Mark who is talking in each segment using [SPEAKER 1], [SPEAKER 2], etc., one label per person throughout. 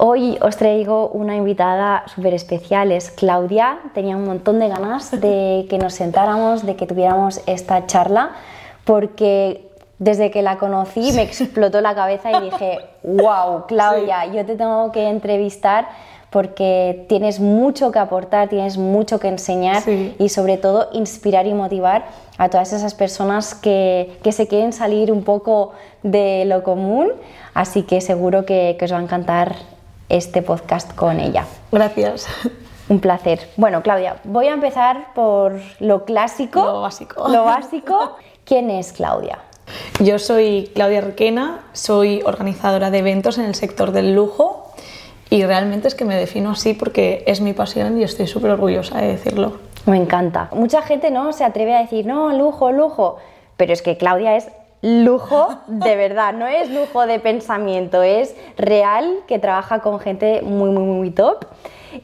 [SPEAKER 1] Hoy os traigo una invitada súper especial, es Claudia. Tenía un montón de ganas de que nos sentáramos, de que tuviéramos esta charla, porque desde que la conocí me explotó la cabeza y dije, wow, Claudia, yo te tengo que entrevistar porque tienes mucho que aportar, tienes mucho que enseñar y sobre todo inspirar y motivar a todas esas personas que, que, se quieren salir un poco de lo común. Así que seguro que, que os va a encantar este podcast con ella.
[SPEAKER 2] Gracias.
[SPEAKER 1] Un placer. Bueno, Claudia, voy a empezar por lo clásico.
[SPEAKER 2] Lo básico.
[SPEAKER 1] Lo básico. ¿Quién es Claudia?
[SPEAKER 2] Yo soy Claudia Requena, soy organizadora de eventos en el sector del lujo y realmente es que me defino así porque es mi pasión y estoy súper orgullosa de decirlo.
[SPEAKER 1] Me encanta. Mucha gente no se atreve a decir, no, lujo, lujo, pero es que Claudia es lujo de verdad, no es lujo de pensamiento, es real que trabaja con gente muy, muy, muy top.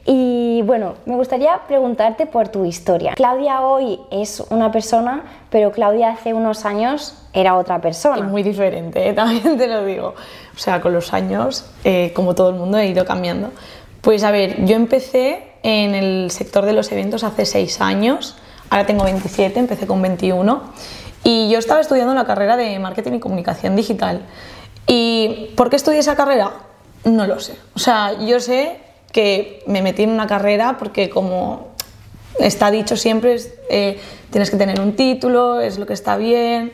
[SPEAKER 1] Y bueno, me gustaría preguntarte por tu historia. Claudia hoy es una persona, pero Claudia hace unos años era otra persona.
[SPEAKER 2] muy diferente, también te lo digo. O sea, con los años, eh, como todo el mundo, he ido cambiando. Pues a ver, yo empecé en el sector de los eventos hace seis años, ahora tengo 27, empecé con 21 y yo estaba estudiando la carrera de marketing y comunicación digital. ¿Y por qué estudié esa carrera? No lo sé. O sea, yo sé que me metí en una carrera porque como está dicho siempre, eh, tienes que tener un título, es lo que está bien.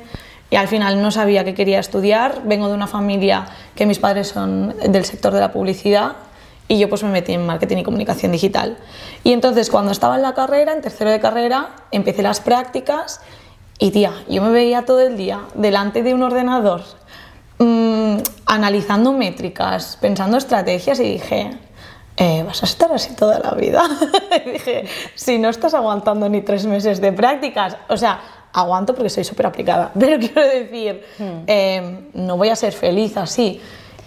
[SPEAKER 2] Y al final no sabía qué quería estudiar. Vengo de una familia que mis padres son del sector de la publicidad y yo pues me metí en marketing y comunicación digital. Y entonces cuando estaba en la carrera, en tercero de carrera, empecé las prácticas y tía, yo me veía todo el día delante de un ordenador mmm, analizando métricas, pensando estrategias y dije, eh, vas a estar así toda la vida. dije, si no estás aguantando ni tres meses de prácticas, o sea, aguanto porque soy súper aplicada, pero quiero decir, hmm. eh, no voy a ser feliz así.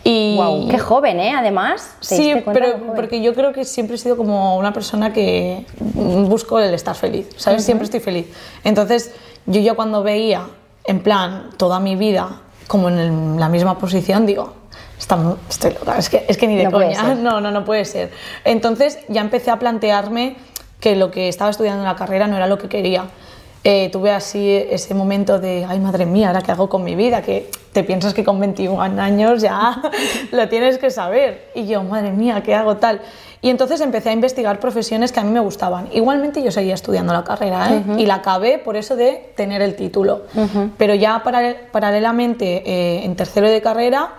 [SPEAKER 1] Y wow, qué joven, ¿eh? Además.
[SPEAKER 2] Sí, pero porque yo creo que siempre he sido como una persona que busco el estar feliz, ¿sabes? Siempre estoy feliz. Entonces, yo ya cuando veía, en plan, toda mi vida como en la misma posición, digo, estoy loca, es que, es que ni de coña, no, no, no puede ser. Entonces ya empecé a plantearme que lo que estaba estudiando en la carrera no era lo que quería. Eh, tuve así ese momento de, ay madre mía, ¿ahora qué hago con mi vida? Que te piensas que con 21 años ya lo tienes que saber. Y yo, madre mía, ¿qué hago tal? Y entonces empecé a investigar profesiones que a mí me gustaban. Igualmente yo seguía estudiando la carrera ¿eh? y la acabé por eso de tener el título. Pero ya paralelamente, eh, en tercero de carrera,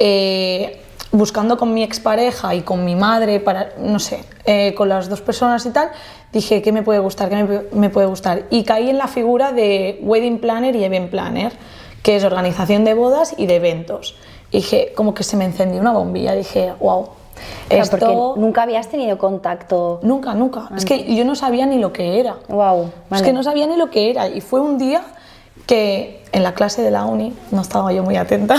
[SPEAKER 2] eh, buscando con mi expareja y con mi madre, para, no sé, con las dos personas y tal, dije, ¿qué me puede gustar? ¿Qué me, me puede gustar? Y caí en la figura de wedding planner y event planner, que es organización de bodas y de eventos. Y dije, como que se me encendió una bombilla, dije, wow
[SPEAKER 1] porque nunca habías tenido contacto.
[SPEAKER 2] Nunca, nunca. Es que yo no sabía ni lo que era.
[SPEAKER 1] Wow.
[SPEAKER 2] Es que no sabía ni lo que era. Y fue un día que en la clase de la uni no estaba yo muy atenta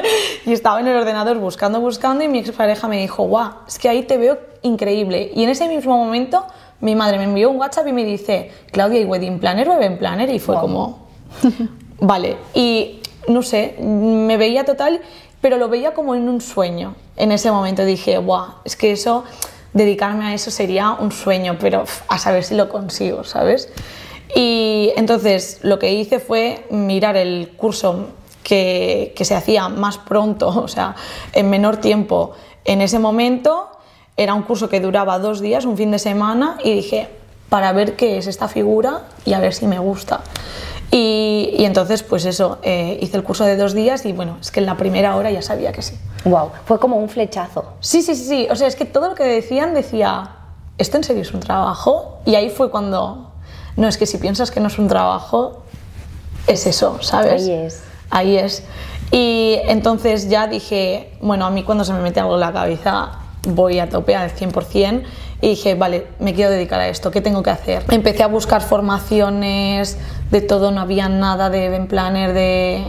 [SPEAKER 2] y estaba en el ordenador buscando, buscando y mi expareja me dijo, guau, es que ahí te veo increíble. Y en ese mismo momento mi madre me envió un WhatsApp y me dice, Claudia, ¿y wedding planner o event planner? Y fue como, vale. Y no sé, me veía total pero lo veía como en un sueño. En ese momento dije, Buah, es que eso, dedicarme a eso sería un sueño, pero a saber si lo consigo, ¿sabes? Y entonces lo que hice fue mirar el curso que, que se hacía más pronto, o sea, en menor tiempo en ese momento. Era un curso que duraba dos días, un fin de semana, y dije, para ver qué es esta figura y a ver si me gusta. Y, entonces, pues eso, eh, hice el curso de dos días y bueno, es que en la primera hora ya sabía que sí.
[SPEAKER 1] Wow, fue como un flechazo.
[SPEAKER 2] Sí, sí, sí, sí. O sea, es que todo lo que decían decía, ¿esto en serio es un trabajo? Y ahí fue cuando, no, es que si piensas que no es un trabajo, es eso, ¿sabes?
[SPEAKER 1] Ahí es.
[SPEAKER 2] Ahí es. Y entonces ya dije, bueno, a mí cuando se me mete algo en la cabeza voy a tope al 100% y dije, vale, me quiero dedicar a esto, ¿qué tengo que hacer? Empecé a buscar formaciones, de todo, no había nada de event planner, de,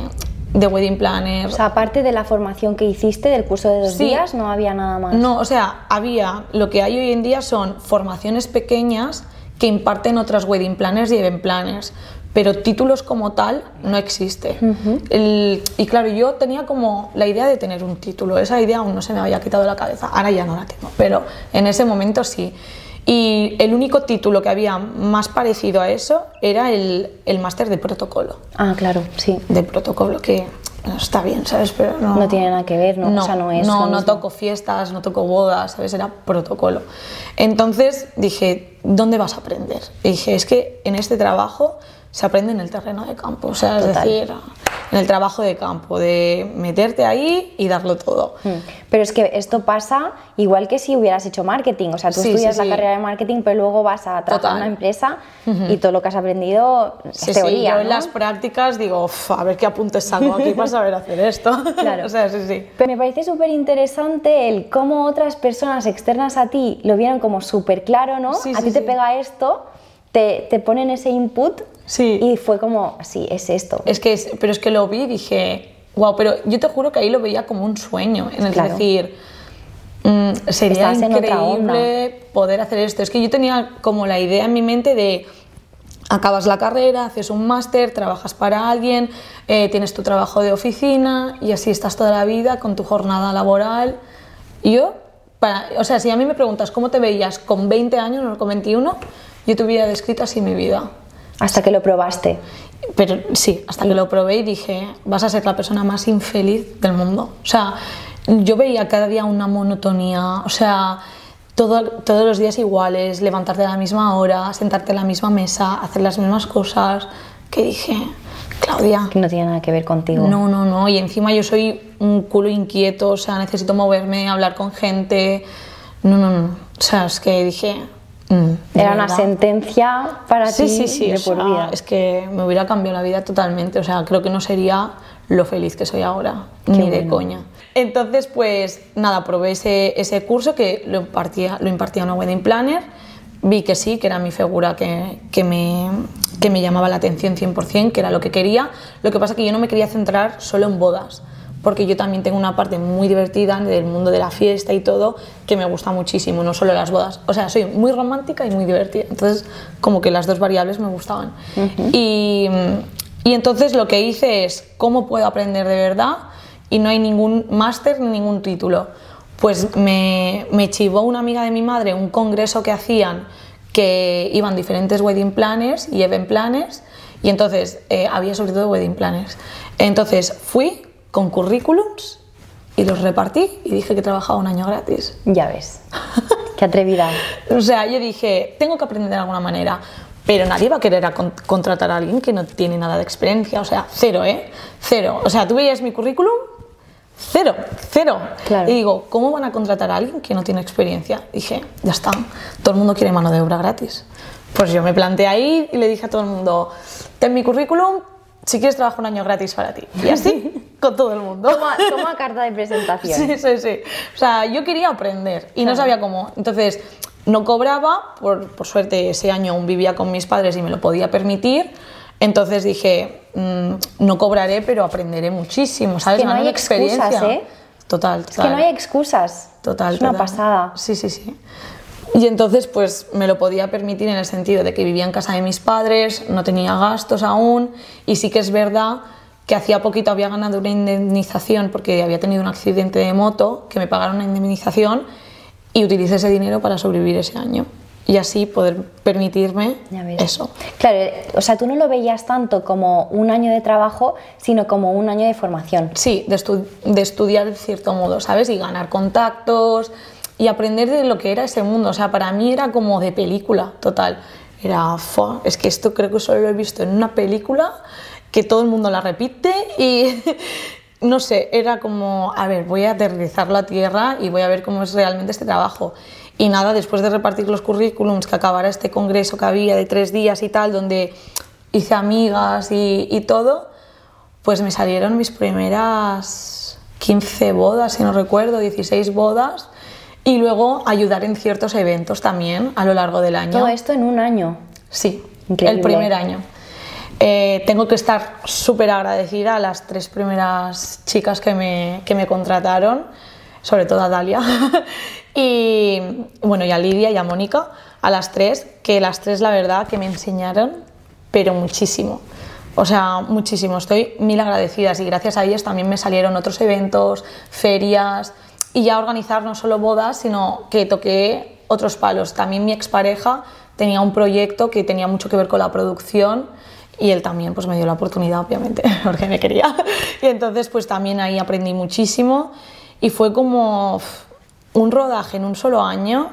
[SPEAKER 2] de wedding planner.
[SPEAKER 1] O sea, aparte de la formación que hiciste del curso de dos días, no había nada más.
[SPEAKER 2] No, o sea, había, lo que hay hoy en día son formaciones pequeñas que imparten otras wedding planners y event planners, pero títulos como tal no existe. El- y claro, yo tenía como la idea de tener un título, esa idea aún no se me había quitado de la cabeza, ahora ya no la tengo, pero en ese momento sí. Y el único título que había más parecido a eso era el, el máster de protocolo.
[SPEAKER 1] Ah, claro, sí.
[SPEAKER 2] De protocolo, que está bien, ¿sabes? Pero no,
[SPEAKER 1] No tiene nada que ver, ¿no? O sea, no es
[SPEAKER 2] No, no toco fiestas, no toco bodas, ¿sabes? Era protocolo. Entonces dije, ¿dónde vas a aprender? Y dije, es que en este trabajo se aprende en el terreno de campo, o sea, es
[SPEAKER 1] Total.
[SPEAKER 2] decir, en el trabajo de campo, de meterte ahí y darlo todo.
[SPEAKER 1] Mm. Pero es que esto pasa igual que si hubieras hecho marketing. O sea, tú
[SPEAKER 2] Sí,
[SPEAKER 1] estudias
[SPEAKER 2] sí, sí.
[SPEAKER 1] la carrera de marketing, pero luego vas a trabajar en una empresa y todo lo que has aprendido es
[SPEAKER 2] Sí, sí,
[SPEAKER 1] teoría.
[SPEAKER 2] yo en
[SPEAKER 1] ¿no?
[SPEAKER 2] las prácticas digo, "Uf, a ver qué apuntes saco aquí para saber hacer esto.
[SPEAKER 1] Claro.
[SPEAKER 2] o sea, sí, sí.
[SPEAKER 1] Pero me parece súper interesante el cómo otras personas externas a ti lo vieron como súper claro, ¿no?
[SPEAKER 2] Sí,
[SPEAKER 1] a
[SPEAKER 2] sí,
[SPEAKER 1] ti te
[SPEAKER 2] sí.
[SPEAKER 1] pega esto, te, te ponen ese input
[SPEAKER 2] Sí.
[SPEAKER 1] y fue como, sí, es esto.
[SPEAKER 2] Es que, es- pero es que lo vi y dije, wow, pero yo te juro que ahí lo veía como un sueño, en el
[SPEAKER 1] Claro.
[SPEAKER 2] decir, mm, sería
[SPEAKER 1] Estás
[SPEAKER 2] increíble poder hacer esto. Es que yo tenía como la idea en mi mente de acabas la carrera, haces un máster, trabajas para alguien, eh, tienes tu trabajo de oficina y así estás toda la vida con tu jornada laboral. Y yo, para, o sea, si a mí me preguntas cómo te veías con 20 años o con 21, yo te hubiera descrito así mi vida.
[SPEAKER 1] Hasta que lo probaste.
[SPEAKER 2] Pero sí, hasta que lo probé y dije, vas a ser la persona más infeliz del mundo. O sea, yo veía cada día una monotonía, o sea, todo, todos los días iguales, levantarte a la misma hora, sentarte a la misma mesa, hacer las mismas cosas, que dije, Claudia,
[SPEAKER 1] Que no tiene nada que ver contigo.
[SPEAKER 2] no, no, no, y encima yo soy un culo inquieto, o sea, necesito moverme, hablar con gente, no, no, no, o sea, es que dije... mm,
[SPEAKER 1] Era una sentencia para
[SPEAKER 2] Sí,
[SPEAKER 1] ti
[SPEAKER 2] sí, sí,
[SPEAKER 1] de por
[SPEAKER 2] sea,
[SPEAKER 1] vida.
[SPEAKER 2] es que me hubiera cambiado la vida totalmente, o sea, creo que no sería lo feliz que soy ahora, ni de coña. Entonces, pues nada, probé ese, ese curso que lo impartía, lo impartía una wedding planner, vi que sí, que era mi figura que, que, me, que me llamaba la atención 100%, que era lo que quería, lo que pasa que yo no me quería centrar solo en bodas, porque yo también tengo una parte muy divertida del mundo de la fiesta y todo que me gusta muchísimo, no solo las bodas. O sea, soy muy romántica y muy divertida. Entonces, como que las dos variables me gustaban. y, y entonces lo que hice es, ¿cómo puedo aprender de verdad? Y no hay ningún máster ni ningún título. Pues me, me chivó una amiga de mi madre un congreso que hacían que iban diferentes wedding planners y event planners y entonces eh, había sobre todo wedding planners. Entonces fui con currículums y los repartí y dije que trabajaba un año gratis.
[SPEAKER 1] Ya ves. Qué atrevida.
[SPEAKER 2] O sea, yo dije, tengo que aprender de alguna manera, pero nadie va a querer a con- contratar a alguien que no tiene nada de experiencia, o sea, cero, ¿eh? Cero. O sea, tú veías mi currículum, cero, cero.
[SPEAKER 1] Claro.
[SPEAKER 2] Y digo, ¿cómo van a contratar a alguien que no tiene experiencia? Dije, ya está, todo el mundo quiere mano de obra gratis. Pues yo me planteé ahí y le dije a todo el mundo, ten mi currículum, si quieres trabajo un año gratis para ti. Y así, con todo el mundo.
[SPEAKER 1] Toma, toma carta de presentación.
[SPEAKER 2] Sí, sí, sí. O sea, yo quería aprender y no sabía cómo. Entonces, no cobraba, por, por suerte ese año aún vivía con mis padres y me lo podía permitir. Entonces dije, mm, no cobraré, pero aprenderé muchísimo, ¿sabes?
[SPEAKER 1] que no hay
[SPEAKER 2] experiencia.
[SPEAKER 1] excusas, ¿eh?
[SPEAKER 2] Total,
[SPEAKER 1] Es
[SPEAKER 2] total.
[SPEAKER 1] que no hay excusas.
[SPEAKER 2] Total,
[SPEAKER 1] Es una
[SPEAKER 2] total.
[SPEAKER 1] pasada.
[SPEAKER 2] Sí, sí, sí. Y entonces pues me lo podía permitir en el sentido de que vivía en casa de mis padres, no tenía gastos aún y sí que es verdad que hacía poquito había ganado una indemnización porque había tenido un accidente de moto, que me pagaron una indemnización y utilicé ese dinero para sobrevivir ese año y así poder permitirme eso.
[SPEAKER 1] Claro, o sea, tú no lo veías tanto como un año de trabajo, sino como un año de formación.
[SPEAKER 2] Sí, de, estu- de estudiar de cierto modo, ¿sabes? Y ganar contactos y aprender de lo que era ese mundo. O sea, para mí era como de película, total. Era, "Fua, es que esto creo que solo lo he visto en una película, que todo el mundo la repite y no sé, era como, a ver, voy a aterrizarlo a tierra y voy a ver cómo es realmente este trabajo. Y nada, después de repartir los currículums, que acabara este congreso que había de tres días y tal, donde hice amigas y, y todo, pues me salieron mis primeras 15 bodas, si no recuerdo, 16 bodas, y luego ayudar en ciertos eventos también a lo largo del año.
[SPEAKER 1] Todo esto en un año.
[SPEAKER 2] Sí,
[SPEAKER 1] Increíble.
[SPEAKER 2] el primer año. Eh, tengo que estar súper agradecida a las tres primeras chicas que me, que me contrataron, sobre todo a Dalia, y bueno, y a Lidia y a Mónica, a las tres, que las tres la verdad que me enseñaron pero muchísimo. O sea, muchísimo. Estoy mil agradecidas y gracias a ellas también me salieron otros eventos, ferias y ya organizar no solo bodas, sino que toqué otros palos. También mi expareja tenía un proyecto que tenía mucho que ver con la producción y él también pues me dio la oportunidad, obviamente, porque me quería. Y entonces pues también ahí aprendí muchísimo y fue como un rodaje en un solo año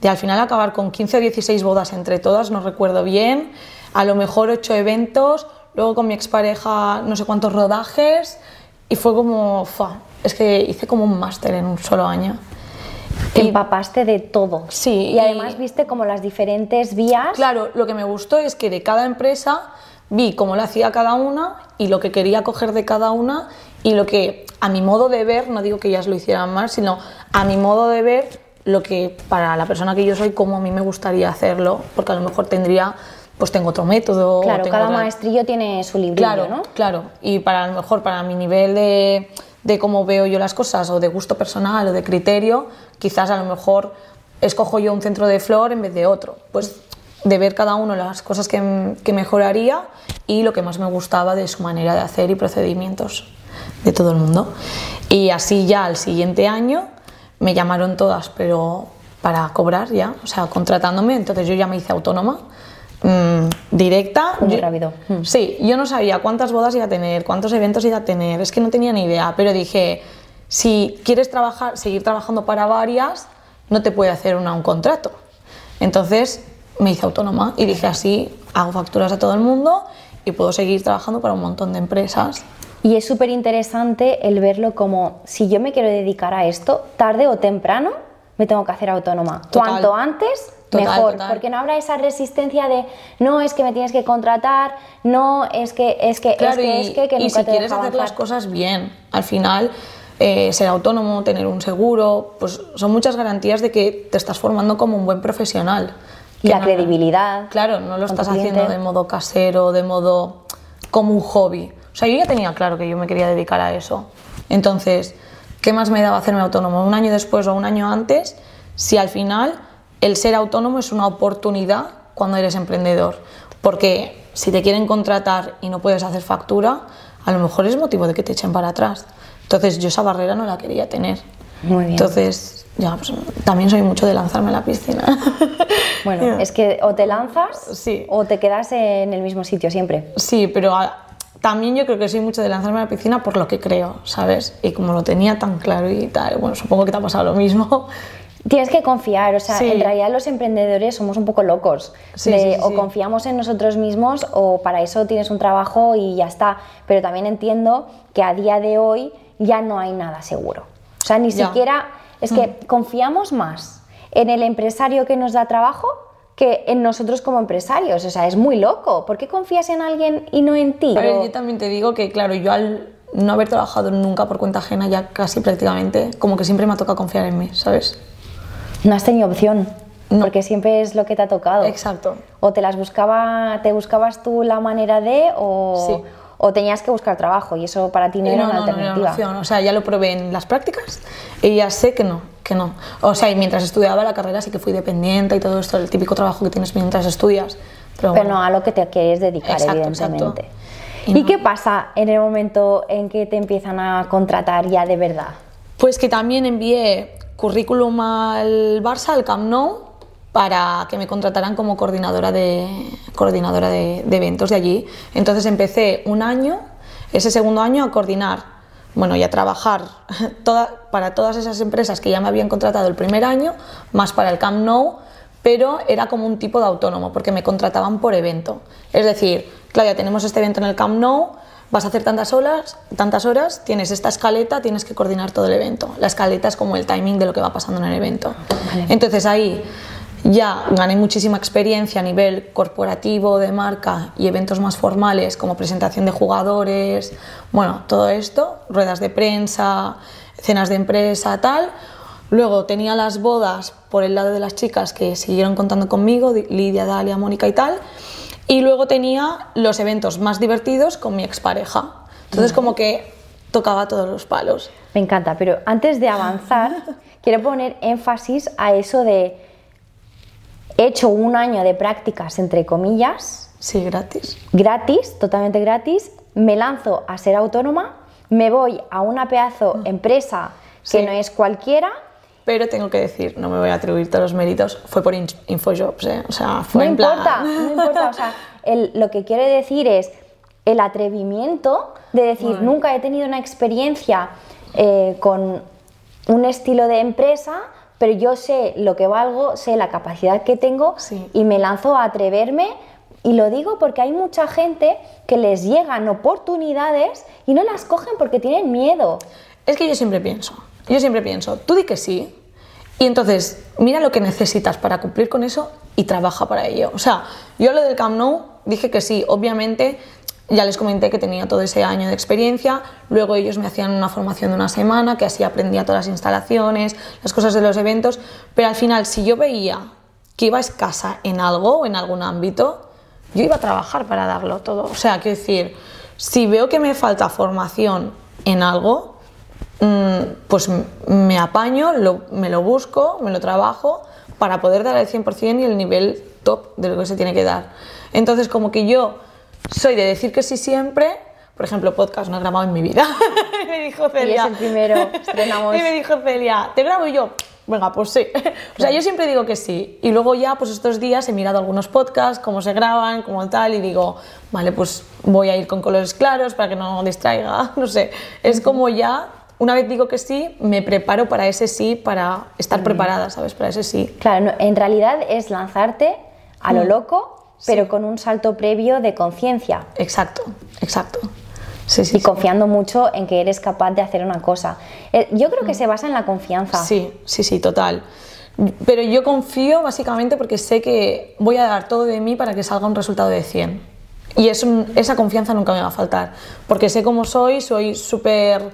[SPEAKER 2] de al final acabar con 15 o 16 bodas entre todas, no recuerdo bien, a lo mejor 8 eventos, luego con mi expareja no sé cuántos rodajes y fue como, es que hice como un máster en un solo año.
[SPEAKER 1] Te empapaste de todo.
[SPEAKER 2] Sí.
[SPEAKER 1] Y además viste como las diferentes vías.
[SPEAKER 2] Claro, lo que me gustó es que de cada empresa vi cómo lo hacía cada una y lo que quería coger de cada una y lo que a mi modo de ver, no digo que ellas lo hicieran mal, sino a mi modo de ver lo que para la persona que yo soy, como a mí me gustaría hacerlo, porque a lo mejor tendría, pues tengo otro método.
[SPEAKER 1] Claro, cada maestrillo tiene su libro,
[SPEAKER 2] claro,
[SPEAKER 1] ¿no?
[SPEAKER 2] Claro, y para a lo mejor para mi nivel de, de cómo veo yo las cosas o de gusto personal o de criterio, quizás a lo mejor escojo yo un centro de flor en vez de otro. Pues de ver cada uno las cosas que, que, mejoraría y lo que más me gustaba de su manera de hacer y procedimientos de todo el mundo. Y así ya al siguiente año me llamaron todas, pero para cobrar ya, o sea, contratándome, entonces yo ya me hice autónoma. Mmm, directa.
[SPEAKER 1] Muy rápido.
[SPEAKER 2] Mm. Sí, yo no sabía cuántas bodas iba a tener, cuántos eventos iba a tener, es que no tenía ni idea, pero dije, si quieres trabajar, seguir trabajando para varias, no te puede hacer una un contrato. Entonces me hice autónoma y dije así, hago facturas a todo el mundo y puedo seguir trabajando para un montón de empresas.
[SPEAKER 1] Y es súper interesante el verlo como, si yo me quiero dedicar a esto, tarde o temprano me tengo que hacer autónoma. Cuanto antes, mejor, porque no habrá esa resistencia de, no, es que me tienes que contratar, no, es que, es que, es que, es que, que
[SPEAKER 2] y si quieres hacer las cosas bien, al final... Eh, ser autónomo, tener un seguro, pues son muchas garantías de que te estás formando como un buen profesional.
[SPEAKER 1] La credibilidad.
[SPEAKER 2] Claro, no lo estás haciendo de modo casero, de modo como un hobby. O sea, yo ya tenía claro que yo me quería dedicar a eso. Entonces, ¿qué más me daba hacerme autónomo? ¿Un año después o un año antes? Si al final el ser autónomo es una oportunidad cuando eres emprendedor. Porque si te quieren contratar y no puedes hacer factura, a lo mejor es motivo de que te echen para atrás. Entonces, yo esa barrera no la quería tener.
[SPEAKER 1] Muy bien.
[SPEAKER 2] Entonces, ya, pues, también soy mucho de lanzarme a la piscina.
[SPEAKER 1] Bueno, es que o te lanzas
[SPEAKER 2] sí.
[SPEAKER 1] o te quedas en el mismo sitio siempre.
[SPEAKER 2] Sí, pero también yo creo que soy mucho de lanzarme a la piscina por lo que creo, ¿sabes? Y como lo tenía tan claro y tal, bueno, supongo que te ha pasado lo mismo.
[SPEAKER 1] Tienes que confiar, o sea, en realidad los emprendedores somos un poco locos.
[SPEAKER 2] Sí,
[SPEAKER 1] o confiamos en nosotros mismos o para eso tienes un trabajo y ya está. Pero también entiendo que a día de hoy ya no hay nada seguro. O sea, ni siquiera es que mm. confiamos más en el empresario que nos da trabajo que en nosotros como empresarios. O sea, es muy loco. ¿Por qué confías en alguien y no en ti?
[SPEAKER 2] A ver, yo también te digo que, claro, yo al no haber trabajado nunca por cuenta ajena, ya casi prácticamente, como que siempre me ha tocado confiar en mí, ¿sabes?
[SPEAKER 1] No has tenido opción. Porque siempre es lo que te ha tocado.
[SPEAKER 2] Exacto.
[SPEAKER 1] O te las buscaba, te buscabas tú la manera de, o,
[SPEAKER 2] Sí
[SPEAKER 1] o tenías que buscar trabajo y eso para ti no era una alternativa.
[SPEAKER 2] No, no, no, o sea, ya lo probé en las prácticas y ya sé que no, que no. O sea, y mientras estudiaba la carrera sí que fui dependiente y todo esto, el típico trabajo que tienes mientras estudias. Pero,
[SPEAKER 1] pero no a lo que te quieres dedicar, evidentemente. ¿Y, ¿Y qué pasa en el momento en que te empiezan a contratar ya de verdad?
[SPEAKER 2] Pues que también envié currículum al Barça, al Camp Nou, para que me contrataran como coordinadora de, coordinadora de, eventos de allí. Entonces empecé un año, ese segundo año, a coordinar, bueno, y a trabajar toda, para todas esas empresas que ya me habían contratado el primer año, más para el Camp Nou, pero era como un tipo de autónomo, porque me contrataban por evento. Es decir, Claudia, tenemos este evento en el Camp Nou, vas a hacer tantas horas, tantas horas, tienes esta escaleta, tienes que coordinar todo el evento. La escaleta es como el timing de lo que va pasando en el evento. Entonces ahí ya gané muchísima experiencia a nivel corporativo, de marca y eventos más formales como presentación de jugadores, bueno, todo esto, ruedas de prensa, cenas de empresa, tal. Luego tenía las bodas por el lado de las chicas que siguieron contando conmigo, Lidia, Dalia, Mónica y tal. Y luego tenía los eventos más divertidos con mi expareja. Entonces como que tocaba todos los palos.
[SPEAKER 1] Me encanta, pero antes de avanzar, quiero poner énfasis a eso de he hecho un año de prácticas, entre comillas,
[SPEAKER 2] Sí, gratis.
[SPEAKER 1] gratis, totalmente gratis, me lanzo a ser autónoma, me voy a una pedazo empresa que
[SPEAKER 2] Sí.
[SPEAKER 1] no es cualquiera,
[SPEAKER 2] Pero tengo que decir, no me voy a atribuir todos los méritos, fue por In- Infojobs, ¿eh? O sea, fue
[SPEAKER 1] no
[SPEAKER 2] en plan-
[SPEAKER 1] importa, no importa, o sea, el- lo que quiero decir es el atrevimiento de decir, nunca he tenido una experiencia eh, con un estilo de empresa, pero yo sé lo que valgo, sé la capacidad que tengo
[SPEAKER 2] Sí.
[SPEAKER 1] y me lanzo a atreverme. Y lo digo porque hay mucha gente que les llegan oportunidades y no las cogen porque tienen miedo.
[SPEAKER 2] Es que yo siempre pienso, yo siempre pienso, tú di que sí, y entonces mira lo que necesitas para cumplir con eso y trabaja para ello. O sea, yo lo del Camp Nou dije que sí, obviamente ya les comenté que tenía todo ese año de experiencia, luego ellos me hacían una formación de una semana, que así aprendía todas las instalaciones, las cosas de los eventos, pero al final si yo veía que iba escasa en algo o en algún ámbito, yo iba a trabajar para darlo todo. O sea, quiero decir, si veo que me falta formación en algo, mm, pues me apaño, me lo busco, me lo trabajo para poder dar el 100% y el nivel top de lo que se tiene que dar. Entonces, como que yo soy de decir que sí siempre, por ejemplo, podcast no he grabado en mi vida. Y me dijo Celia.
[SPEAKER 1] el primero, estrenamos.
[SPEAKER 2] y me dijo Celia, ¿te grabo? Y yo, venga, pues sí. O sea, yo siempre digo que sí. Y luego ya, pues estos días he mirado algunos podcasts, cómo se graban, cómo tal, y digo, vale, pues voy a ir con colores claros para que no distraiga, no sé. Es como ya, una vez digo que sí, me preparo para ese sí, para estar preparada, ¿sabes? Para ese sí.
[SPEAKER 1] Claro, no, en realidad es lanzarte a
[SPEAKER 2] Mm.
[SPEAKER 1] lo loco, pero con un salto previo de conciencia
[SPEAKER 2] Exacto, exacto. Sí, sí.
[SPEAKER 1] y confiando mucho en que eres capaz de hacer una cosa. Eh, Yo creo que se basa en la confianza.
[SPEAKER 2] Mm. Sí, sí, sí, total. Pero yo confío básicamente porque sé que voy a dar todo de mí para que salga un resultado de 100. Y esa confianza nunca me va a faltar. Porque sé cómo soy, soy súper...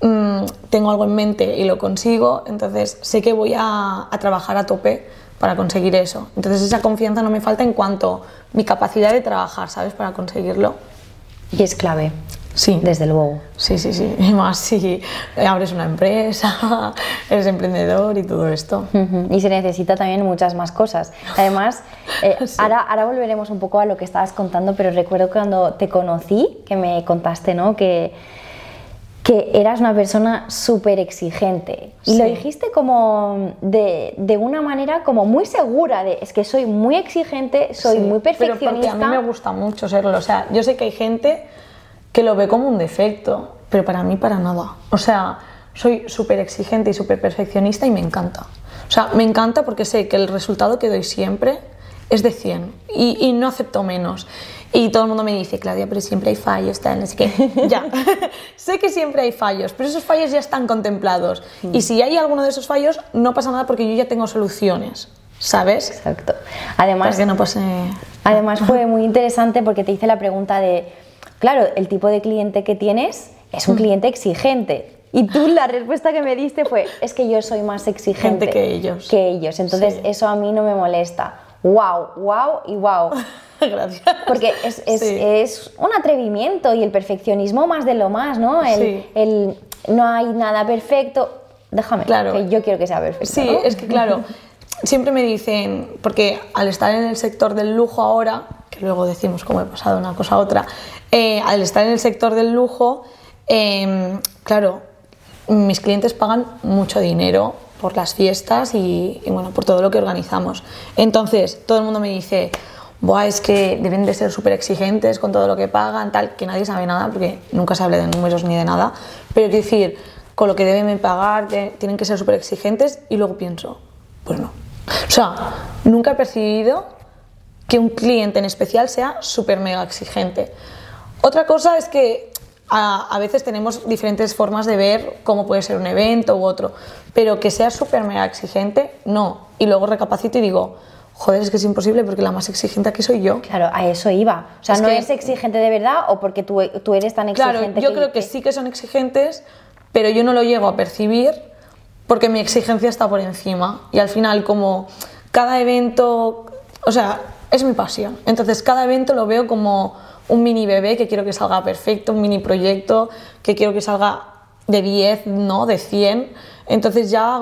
[SPEAKER 2] mm, tengo algo en mente y lo consigo, entonces sé que voy a, a trabajar a tope para conseguir eso. Entonces esa confianza no me falta en cuanto a mi capacidad de trabajar, ¿sabes? Para conseguirlo.
[SPEAKER 1] Y es clave,
[SPEAKER 2] Sí.
[SPEAKER 1] desde luego.
[SPEAKER 2] Sí, sí, sí. Y más si abres una empresa, eres emprendedor y todo esto.
[SPEAKER 1] Y se necesita también muchas más cosas. Además, eh, ahora, ahora volveremos un poco a lo que estabas contando, pero recuerdo cuando te conocí, que me contaste, ¿no? Que, que eras una persona súper exigente. Y lo dijiste como de, de una manera como muy segura, de es que soy muy exigente, soy
[SPEAKER 2] Sí,
[SPEAKER 1] muy
[SPEAKER 2] Pero
[SPEAKER 1] perfeccionista.
[SPEAKER 2] porque a mí me gusta mucho serlo. O sea, yo sé que hay gente que lo ve como un defecto, pero para mí para nada. O sea, soy súper exigente y súper perfeccionista y me encanta. O sea, me encanta porque sé que el resultado que doy siempre es de 100 y, y no acepto menos. Y todo el mundo me dice, Claudia, pero siempre hay fallos, tal, sé qué. ya, sé que siempre hay fallos, pero esos fallos ya están contemplados.
[SPEAKER 1] Mm.
[SPEAKER 2] Y si hay alguno de esos fallos, no pasa nada porque yo ya tengo soluciones, ¿sabes?
[SPEAKER 1] Exacto. Además,
[SPEAKER 2] que no pase...
[SPEAKER 1] Además fue muy interesante porque te hice la pregunta de, claro, el tipo de cliente que tienes es un
[SPEAKER 2] Mm.
[SPEAKER 1] cliente exigente. Y tú la respuesta que me diste fue, es que yo soy más exigente
[SPEAKER 2] Gente que ellos.
[SPEAKER 1] Que ellos. Entonces
[SPEAKER 2] Sí.
[SPEAKER 1] eso a mí no me molesta. Wow, wow y wow.
[SPEAKER 2] Gracias.
[SPEAKER 1] Porque es, es-
[SPEAKER 2] Sí.
[SPEAKER 1] es un atrevimiento y el perfeccionismo más de lo más, ¿no? El,
[SPEAKER 2] Sí.
[SPEAKER 1] el no hay nada perfecto. Déjame,
[SPEAKER 2] Claro.
[SPEAKER 1] que yo quiero que sea perfecto.
[SPEAKER 2] Sí,
[SPEAKER 1] ¿no?
[SPEAKER 2] es que claro, siempre me dicen, porque al estar en el sector del lujo ahora, que luego decimos cómo he pasado una cosa a otra, eh, al estar en el sector del lujo, eh, claro, mis clientes pagan mucho dinero por las fiestas y, bueno, por todo lo que organizamos. Entonces, todo el mundo me dice, Buah, es que deben de ser súper exigentes con todo lo que pagan, tal, que nadie sabe nada, porque nunca se habla de números ni de nada, pero quiero decir, con lo que deben pagar, tienen que ser súper exigentes, y luego pienso, pues no. O sea, nunca he percibido que un cliente en especial sea súper mega exigente. Otra cosa es que a, a veces tenemos diferentes formas de ver cómo puede ser un evento u otro, pero que sea súper mega exigente, no. Y luego recapacito y digo, joder, es que es imposible porque la más exigente aquí soy yo.
[SPEAKER 1] Claro, a eso iba. O sea,
[SPEAKER 2] Es
[SPEAKER 1] no
[SPEAKER 2] que-
[SPEAKER 1] es exigente de verdad o porque tú, tú eres tan exigente.
[SPEAKER 2] Claro, yo creo que sí que son exigentes, pero yo no lo llego a percibir porque mi exigencia está por encima. Y al final, como cada evento, o sea, es mi pasión. Entonces, cada evento lo veo como un mini bebé que quiero que salga perfecto, un mini proyecto que quiero que salga de 10, no, de 100. Entonces, ya,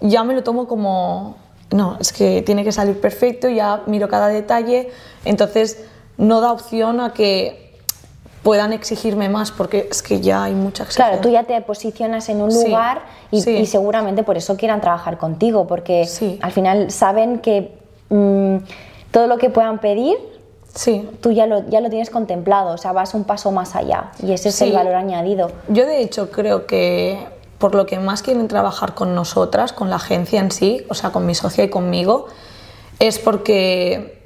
[SPEAKER 2] ya me lo tomo como, no, es que tiene que salir perfecto, ya miro cada detalle. Entonces, no da opción a que puedan exigirme más porque es que ya hay mucha exigencia.
[SPEAKER 1] Claro, tú ya te posicionas en un
[SPEAKER 2] Sí,
[SPEAKER 1] lugar y,
[SPEAKER 2] sí.
[SPEAKER 1] y seguramente por eso quieran trabajar contigo, porque
[SPEAKER 2] Sí.
[SPEAKER 1] al final saben que mm, todo lo que puedan pedir,
[SPEAKER 2] Sí,
[SPEAKER 1] tú ya lo, ya lo tienes contemplado, o sea, vas un paso más allá y ese es el valor añadido.
[SPEAKER 2] Yo de hecho creo que por lo que más quieren trabajar con nosotras, con la agencia en sí, o sea, con mi socia y conmigo, es porque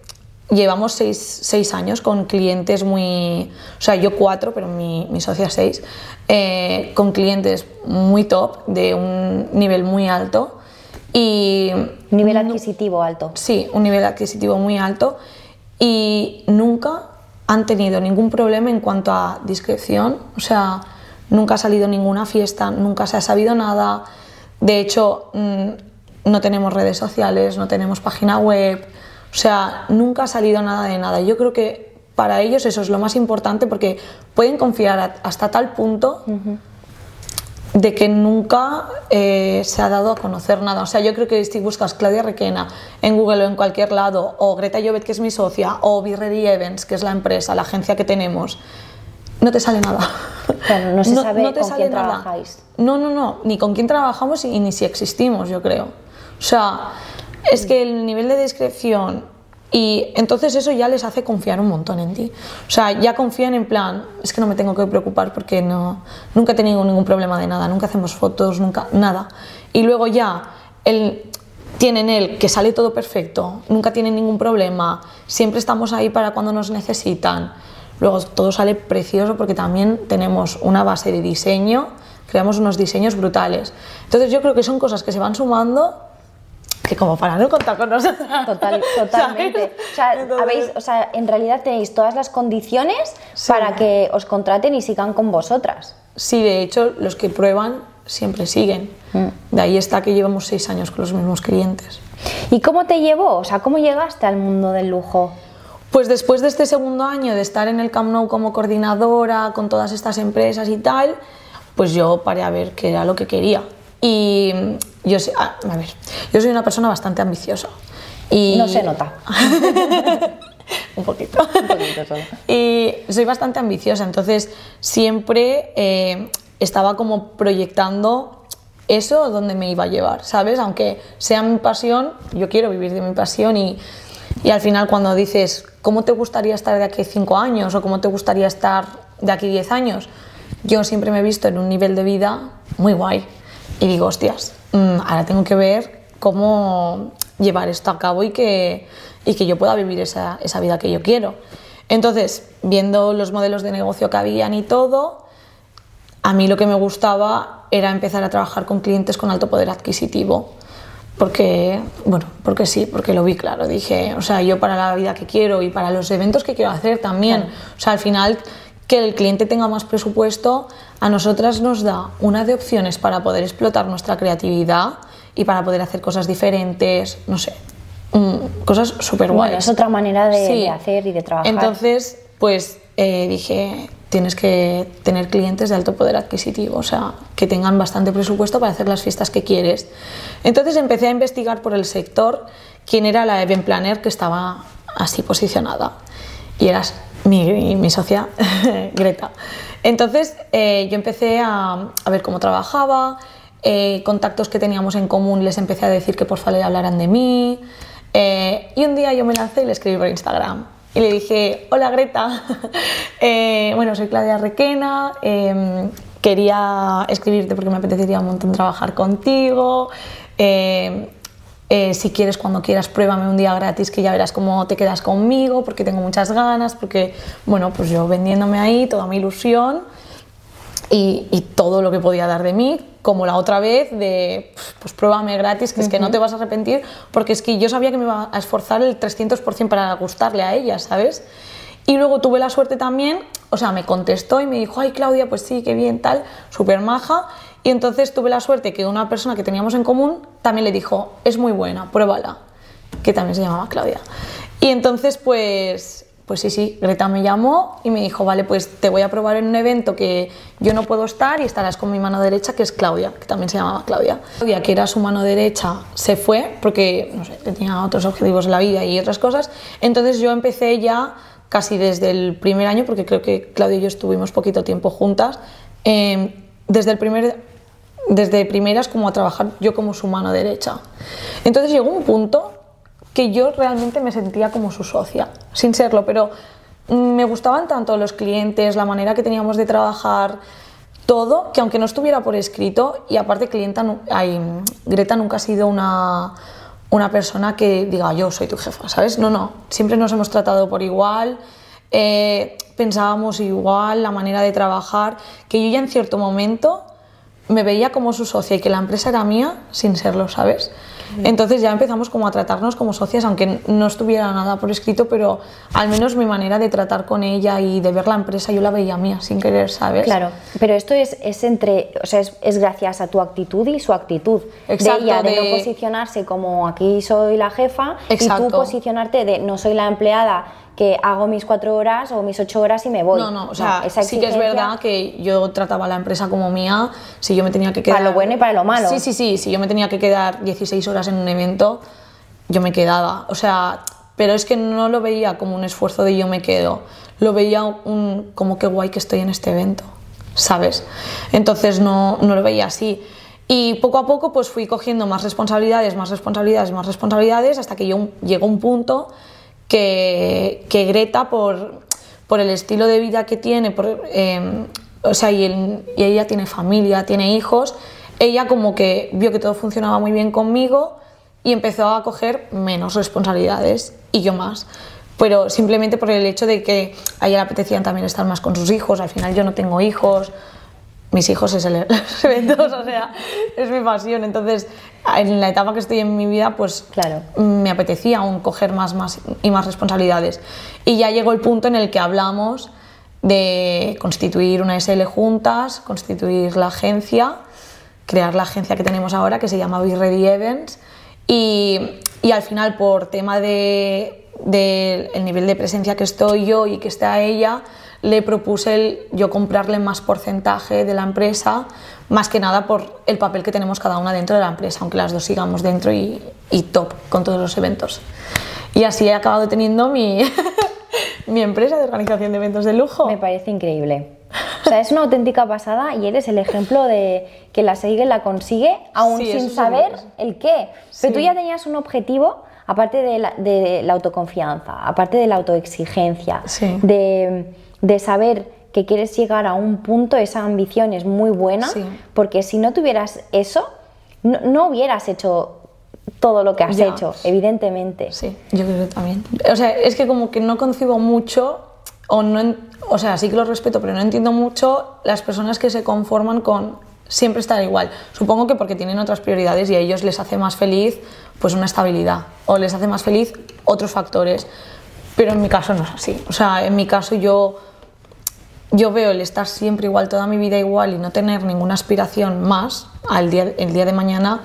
[SPEAKER 2] llevamos seis, seis años con clientes muy, o sea, yo cuatro, pero mi, mi socia seis, eh, con clientes muy top, de un nivel muy alto y
[SPEAKER 1] Nivel adquisitivo alto.
[SPEAKER 2] Sí, un nivel adquisitivo muy alto y nunca han tenido ningún problema en cuanto a discreción, o sea, nunca ha salido ninguna fiesta, nunca se ha sabido nada. De hecho, mm, no tenemos redes sociales, no tenemos página web, o sea, nunca ha salido nada de nada. Yo creo que para ellos eso es lo más importante porque pueden confiar hasta tal punto de que nunca eh, se ha dado a conocer nada. O sea, yo creo que si buscas Claudia Requena en Google o en cualquier lado, o Greta Llobet, que es mi socia, o Birrery Events, que es la empresa, la agencia que tenemos, no te sale nada.
[SPEAKER 1] Claro, no se sabe con
[SPEAKER 2] sale
[SPEAKER 1] quién
[SPEAKER 2] nada.
[SPEAKER 1] trabajáis.
[SPEAKER 2] No, no, no, ni con quién trabajamos y, ni si existimos, yo creo. O sea, es que el nivel de discreción y entonces eso ya les hace confiar un montón en ti. O sea, ya confían en plan, es que no me tengo que preocupar porque no, nunca he ningún problema de nada, nunca hacemos fotos, nunca, nada. Y luego ya el, tienen él que sale todo perfecto, nunca tienen ningún problema, siempre estamos ahí para cuando nos necesitan. Luego todo sale precioso porque también tenemos una base de diseño, creamos unos diseños brutales. Entonces yo creo que son cosas que se van sumando que como para no contar con nosotros.
[SPEAKER 1] Total, totalmente. O sea,
[SPEAKER 2] Entonces-
[SPEAKER 1] habéis, o sea, en realidad tenéis todas las condiciones para que os contraten y sigan con vosotras.
[SPEAKER 2] Sí, de hecho, los que prueban siempre siguen. De ahí está que llevamos seis años con los mismos clientes.
[SPEAKER 1] ¿Y cómo te llevó? O sea, ¿cómo llegaste al mundo del lujo?
[SPEAKER 2] Pues después de este segundo año de estar en el Camp Nou como coordinadora con todas estas empresas y tal, pues yo paré a ver qué era lo que quería. Y yo, sé- a, a ver, yo soy una persona bastante ambiciosa. Y
[SPEAKER 1] No se nota.
[SPEAKER 2] un poquito. y soy bastante ambiciosa, entonces siempre eh, estaba como proyectando eso donde me iba a llevar, ¿sabes? Aunque sea mi pasión, yo quiero vivir de mi pasión y, y al final cuando dices, ¿cómo te gustaría estar de aquí a cinco años o cómo te gustaría estar de aquí 10 años? Yo siempre me he visto en un nivel de vida muy guay y digo, hostias, ahora tengo que ver cómo llevar esto a cabo y que, y que yo pueda vivir esa, esa vida que yo quiero. Entonces, viendo los modelos de negocio que habían y todo, a mí lo que me gustaba era empezar a trabajar con clientes con alto poder adquisitivo. Porque, bueno, porque sí, porque lo vi claro. Dije, o sea, yo para la vida que quiero y para los eventos que quiero hacer también. O sea, al final, que el cliente tenga más presupuesto, a nosotras nos da una de opciones para poder explotar nuestra creatividad y para poder hacer cosas diferentes, no sé, mm, cosas súper guays.
[SPEAKER 1] Bueno, es otra manera de, de hacer y de trabajar.
[SPEAKER 2] Entonces, pues eh, dije, tienes que tener clientes de alto poder adquisitivo, o sea, que tengan bastante presupuesto para hacer las fiestas que quieres. Entonces empecé a investigar por el sector quién era la event planner que estaba así posicionada. Y eras mi, mi socia, Greta. Entonces eh, yo empecé a, a ver cómo trabajaba, eh, contactos que teníamos en común les empecé a decir que por favor hablaran de mí. Eh, y un día yo me lancé y le escribí por Instagram. Y le dije, hola Greta, bueno, soy Claudia Requena, eh, quería escribirte porque me apetecería un montón trabajar contigo. Eh, eh, si quieres, cuando quieras, pruébame un día gratis que ya verás cómo te quedas conmigo, porque tengo muchas ganas, porque, bueno, pues yo vendiéndome ahí, toda mi ilusión y, y todo lo que podía dar de mí, como la otra vez de, pues pruébame gratis, que es que no te vas a arrepentir, porque es que yo sabía que me iba a esforzar el 300% para gustarle a ella, ¿sabes? Y luego tuve la suerte también, o sea, me contestó y me dijo, ay Claudia, pues sí, qué bien, tal, súper maja. Y entonces tuve la suerte que una persona que teníamos en común también le dijo, es muy buena, pruébala, que también se llamaba Claudia. Y entonces, pues, pues sí, sí, Greta me llamó y me dijo, vale, pues te voy a probar en un evento que yo no puedo estar y estarás con mi mano derecha, que es Claudia, que también se llamaba Claudia. Claudia, que era su mano derecha, se fue porque, tenía otros objetivos en la vida y otras cosas. Entonces yo empecé ya casi desde el primer año, porque creo que Claudia y yo estuvimos poquito tiempo juntas, eh, desde el primer desde primeras como a trabajar yo como su mano derecha. Entonces llegó un punto que yo realmente me sentía como su socia, sin serlo, pero me gustaban tanto los clientes, la manera que teníamos de trabajar, todo, que aunque no estuviera por escrito, y aparte clienta, ay, Greta nunca ha sido una, una persona que diga yo soy tu jefa, ¿sabes? No, no, siempre nos hemos tratado por igual, eh, pensábamos igual, la manera de trabajar, que yo ya en cierto momento me veía como su socia y que la empresa era mía sin serlo, ¿sabes? Entonces ya empezamos como a tratarnos como socias, aunque no estuviera nada por escrito, pero al menos mi manera de tratar con ella y de ver la empresa yo la veía mía sin querer, ¿sabes?
[SPEAKER 1] Claro, pero esto es, es entre, o sea, es, es, gracias a tu actitud y su actitud.
[SPEAKER 2] Exacto,
[SPEAKER 1] de ella, de,
[SPEAKER 2] de...
[SPEAKER 1] no posicionarse como aquí soy la jefa
[SPEAKER 2] Exacto.
[SPEAKER 1] y tú posicionarte de no soy la empleada que hago mis cuatro horas o mis ocho horas y me voy.
[SPEAKER 2] No, no, o sea,
[SPEAKER 1] esa
[SPEAKER 2] sí que es verdad que yo trataba la empresa como mía, si yo me tenía que quedar...
[SPEAKER 1] Para lo bueno y para lo malo.
[SPEAKER 2] Sí, sí, sí, si yo me tenía que quedar 16 horas en un evento, yo me quedaba, o sea, pero es que no lo veía como un esfuerzo de yo me quedo, lo veía un, como que guay que estoy en este evento, ¿sabes? Entonces no, no lo veía así. Y poco a poco pues fui cogiendo más responsabilidades, más responsabilidades, más responsabilidades, hasta que yo, llegó un punto que, Greta, por, por el estilo de vida que tiene, eh, o sea, y, y ella tiene familia, tiene hijos, ella como que vio que todo funcionaba muy bien conmigo y empezó a coger menos responsabilidades y yo más. Pero simplemente por el hecho de que a ella le apetecían también estar más con sus hijos, al final yo no tengo hijos, mis hijos es el, los eventos, o sea, es mi pasión. Entonces, en la etapa que estoy en mi vida, pues
[SPEAKER 1] Claro.
[SPEAKER 2] me apetecía aún coger más, más y más responsabilidades. Y ya llegó el punto en el que hablamos de constituir una SL juntas, constituir la agencia, crear la agencia que tenemos ahora, que se llama Be Ready Events. Y, y al final, por tema de, de el nivel de presencia que estoy yo y que está ella, le propuse el, yo comprarle más porcentaje de la empresa, más que nada por el papel que tenemos cada una dentro de la empresa, aunque las dos sigamos dentro y, y top con todos los eventos. Y así he acabado teniendo mi, mi empresa de organización de eventos de lujo.
[SPEAKER 1] Me parece increíble. O sea, es una auténtica pasada y eres el ejemplo de que la sigue, la consigue, aún
[SPEAKER 2] Sí,
[SPEAKER 1] sin saber
[SPEAKER 2] seguro.
[SPEAKER 1] el qué. Pero
[SPEAKER 2] Sí.
[SPEAKER 1] tú ya tenías un objetivo, aparte de la, de la autoconfianza, aparte de la autoexigencia,
[SPEAKER 2] Sí.
[SPEAKER 1] de, de saber que quieres llegar a un punto, esa ambición es muy buena,
[SPEAKER 2] Sí.
[SPEAKER 1] porque si no tuvieras eso, no, no hubieras hecho todo lo que has
[SPEAKER 2] Ya.
[SPEAKER 1] hecho, evidentemente.
[SPEAKER 2] Sí, yo creo que también. O sea, es que como que no concibo mucho, o no, o sea, sí que lo respeto, pero no entiendo mucho las personas que se conforman con siempre estar igual. Supongo que porque tienen otras prioridades y a ellos les hace más feliz pues una estabilidad, o les hace más feliz otros factores. Pero en mi caso no es así. O sea, en mi caso yo yo veo el estar siempre igual, toda mi vida igual y no tener ninguna aspiración más al día, el día de mañana,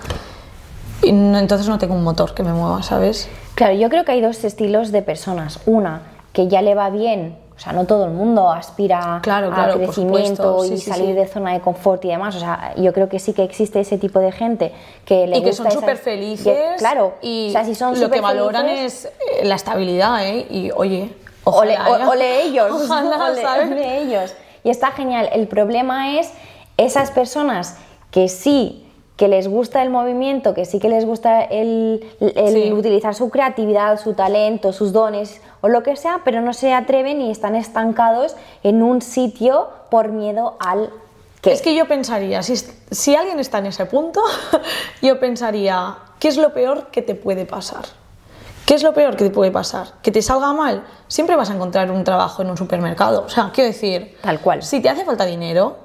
[SPEAKER 2] y no- entonces no tengo un motor que me mueva, ¿sabes?
[SPEAKER 1] Claro, yo creo que hay dos estilos de personas. Una, que ya le va bien, o sea, no todo el mundo aspira
[SPEAKER 2] Claro,
[SPEAKER 1] a
[SPEAKER 2] claro,
[SPEAKER 1] crecimiento y
[SPEAKER 2] Sí,
[SPEAKER 1] salir
[SPEAKER 2] sí.
[SPEAKER 1] de zona de confort y demás. O sea, yo creo que sí que existe ese tipo de gente que le
[SPEAKER 2] y que
[SPEAKER 1] gusta
[SPEAKER 2] son súper felices.
[SPEAKER 1] claro,
[SPEAKER 2] y
[SPEAKER 1] o sea, si son
[SPEAKER 2] lo que valoran es eh, la estabilidad, ¿eh? Y oye,
[SPEAKER 1] Ole, o- ole ellos,
[SPEAKER 2] Ojalá,
[SPEAKER 1] ole-
[SPEAKER 2] ¿sabes?
[SPEAKER 1] ole ellos. Y está genial. El problema es esas personas que sí que les gusta el movimiento, que sí que les gusta el, el
[SPEAKER 2] Sí.
[SPEAKER 1] utilizar su creatividad, su talento, sus dones o lo que sea, pero no se atreven y están estancados en un sitio por miedo al que
[SPEAKER 2] Es que yo pensaría, si, si alguien está en ese punto, yo pensaría, ¿qué es lo peor que te puede pasar? ¿Qué es lo peor que te puede pasar? ¿Que te salga mal? Siempre vas a encontrar un trabajo en un supermercado. O sea, quiero decir,
[SPEAKER 1] Tal cual.
[SPEAKER 2] si te hace falta dinero,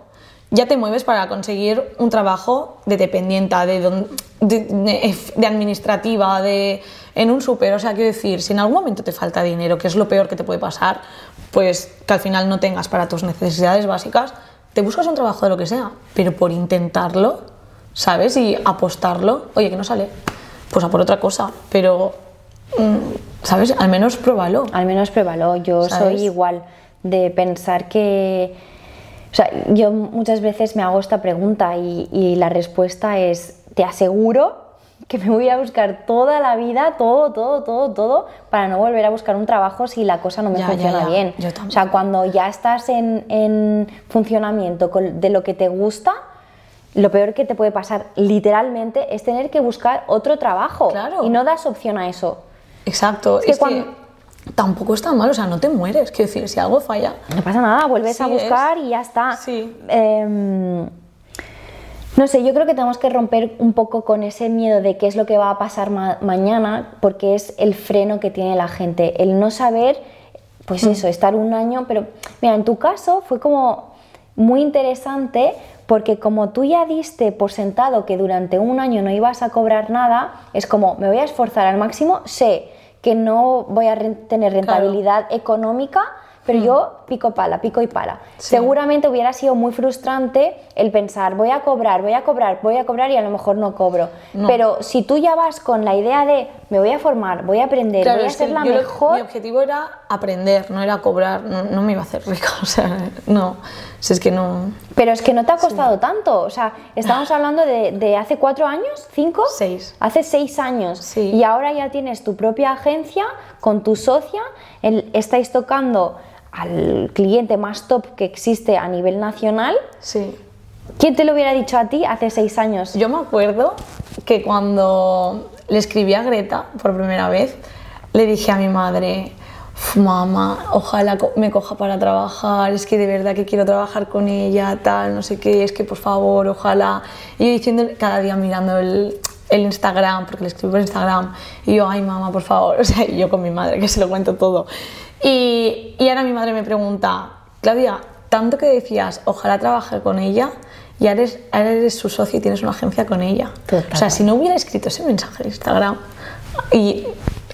[SPEAKER 2] ya te mueves para conseguir un trabajo de dependienta, de, don- de, de- de administrativa, de, en un súper. O sea, quiero decir, si en algún momento te falta dinero, que es lo peor que te puede pasar, pues que al final no tengas para tus necesidades básicas, te buscas un trabajo de lo que sea, pero por intentarlo, ¿sabes? Y apostarlo, oye, que no sale, pues a por otra cosa, pero, ¿sabes? Al menos pruébalo.
[SPEAKER 1] Al menos pruébalo. Yo
[SPEAKER 2] ¿Sabes?
[SPEAKER 1] soy igual de pensar que. O sea, yo muchas veces me hago esta pregunta y, y la respuesta es: te aseguro que me voy a buscar toda la vida, todo, todo, todo, todo, para no volver a buscar un trabajo si la cosa no me
[SPEAKER 2] Ya,
[SPEAKER 1] funciona
[SPEAKER 2] ya.
[SPEAKER 1] bien.
[SPEAKER 2] Yo
[SPEAKER 1] o
[SPEAKER 2] también.
[SPEAKER 1] sea, cuando ya estás en, en funcionamiento con- de lo que te gusta, lo peor que te puede pasar literalmente es tener que buscar otro trabajo
[SPEAKER 2] Claro.
[SPEAKER 1] y no das opción a eso.
[SPEAKER 2] Exacto.
[SPEAKER 1] Es que
[SPEAKER 2] Es que,
[SPEAKER 1] cuando-
[SPEAKER 2] tampoco es tan mal, o sea, no te mueres. Quiero decir, si algo falla,
[SPEAKER 1] No pasa nada, vuelves
[SPEAKER 2] Sí,
[SPEAKER 1] a buscar
[SPEAKER 2] es-
[SPEAKER 1] y ya está.
[SPEAKER 2] sí.
[SPEAKER 1] Em, no sé, yo creo que tenemos que romper un poco con ese miedo de qué es lo que va a pasar ma- mañana, porque es el freno que tiene la gente, el no saber, pues
[SPEAKER 2] Mm.
[SPEAKER 1] eso, estar un año, pero mira, en tu caso fue como muy interesante porque como tú ya diste por sentado que durante un año no ibas a cobrar nada, es como me voy a esforzar al máximo, sé que no voy a tener rentabilidad económica, pero yo pico pala, pico y pala.
[SPEAKER 2] Mm. Sí.
[SPEAKER 1] Seguramente hubiera sido muy frustrante el pensar, voy a cobrar, voy a cobrar, voy a cobrar y a lo mejor no cobro.
[SPEAKER 2] No.
[SPEAKER 1] Pero si tú ya vas con la idea de, me voy a formar, voy a aprender,
[SPEAKER 2] Claro,
[SPEAKER 1] voy a ser la
[SPEAKER 2] yo lo-
[SPEAKER 1] mejor,
[SPEAKER 2] Mi objetivo era aprender, no era cobrar, no, no me iba a hacer rica, o sea, no, si es que no...
[SPEAKER 1] pero es que no te ha costado tanto. O sea, estamos hablando de, de hace cuatro años, cinco,
[SPEAKER 2] Seis.
[SPEAKER 1] hace seis años.
[SPEAKER 2] Sí.
[SPEAKER 1] Y ahora ya tienes tu propia agencia con tu socia, el- estáis tocando al cliente más top que existe a nivel nacional.
[SPEAKER 2] Sí.
[SPEAKER 1] ¿Quién te lo hubiera dicho a ti hace seis años?
[SPEAKER 2] Yo me acuerdo que cuando le escribí a Greta por primera vez, le dije a mi madre, "Uf, mamá, ojalá me coja para trabajar, es que de verdad que quiero trabajar con ella, tal, no sé qué, es que por favor, ojalá. Y yo diciendo cada día mirando el, el Instagram, porque le escribí por Instagram, y yo, ay mamá, por favor, o sea, yo con mi madre, que se lo cuento todo. Y, y ahora mi madre me pregunta, Claudia, tanto que decías, ojalá trabajar con ella, y ahora eres, ahora eres su socio y tienes una agencia con ella.
[SPEAKER 1] Total.
[SPEAKER 2] O sea, si no hubiera escrito ese mensaje en Instagram y,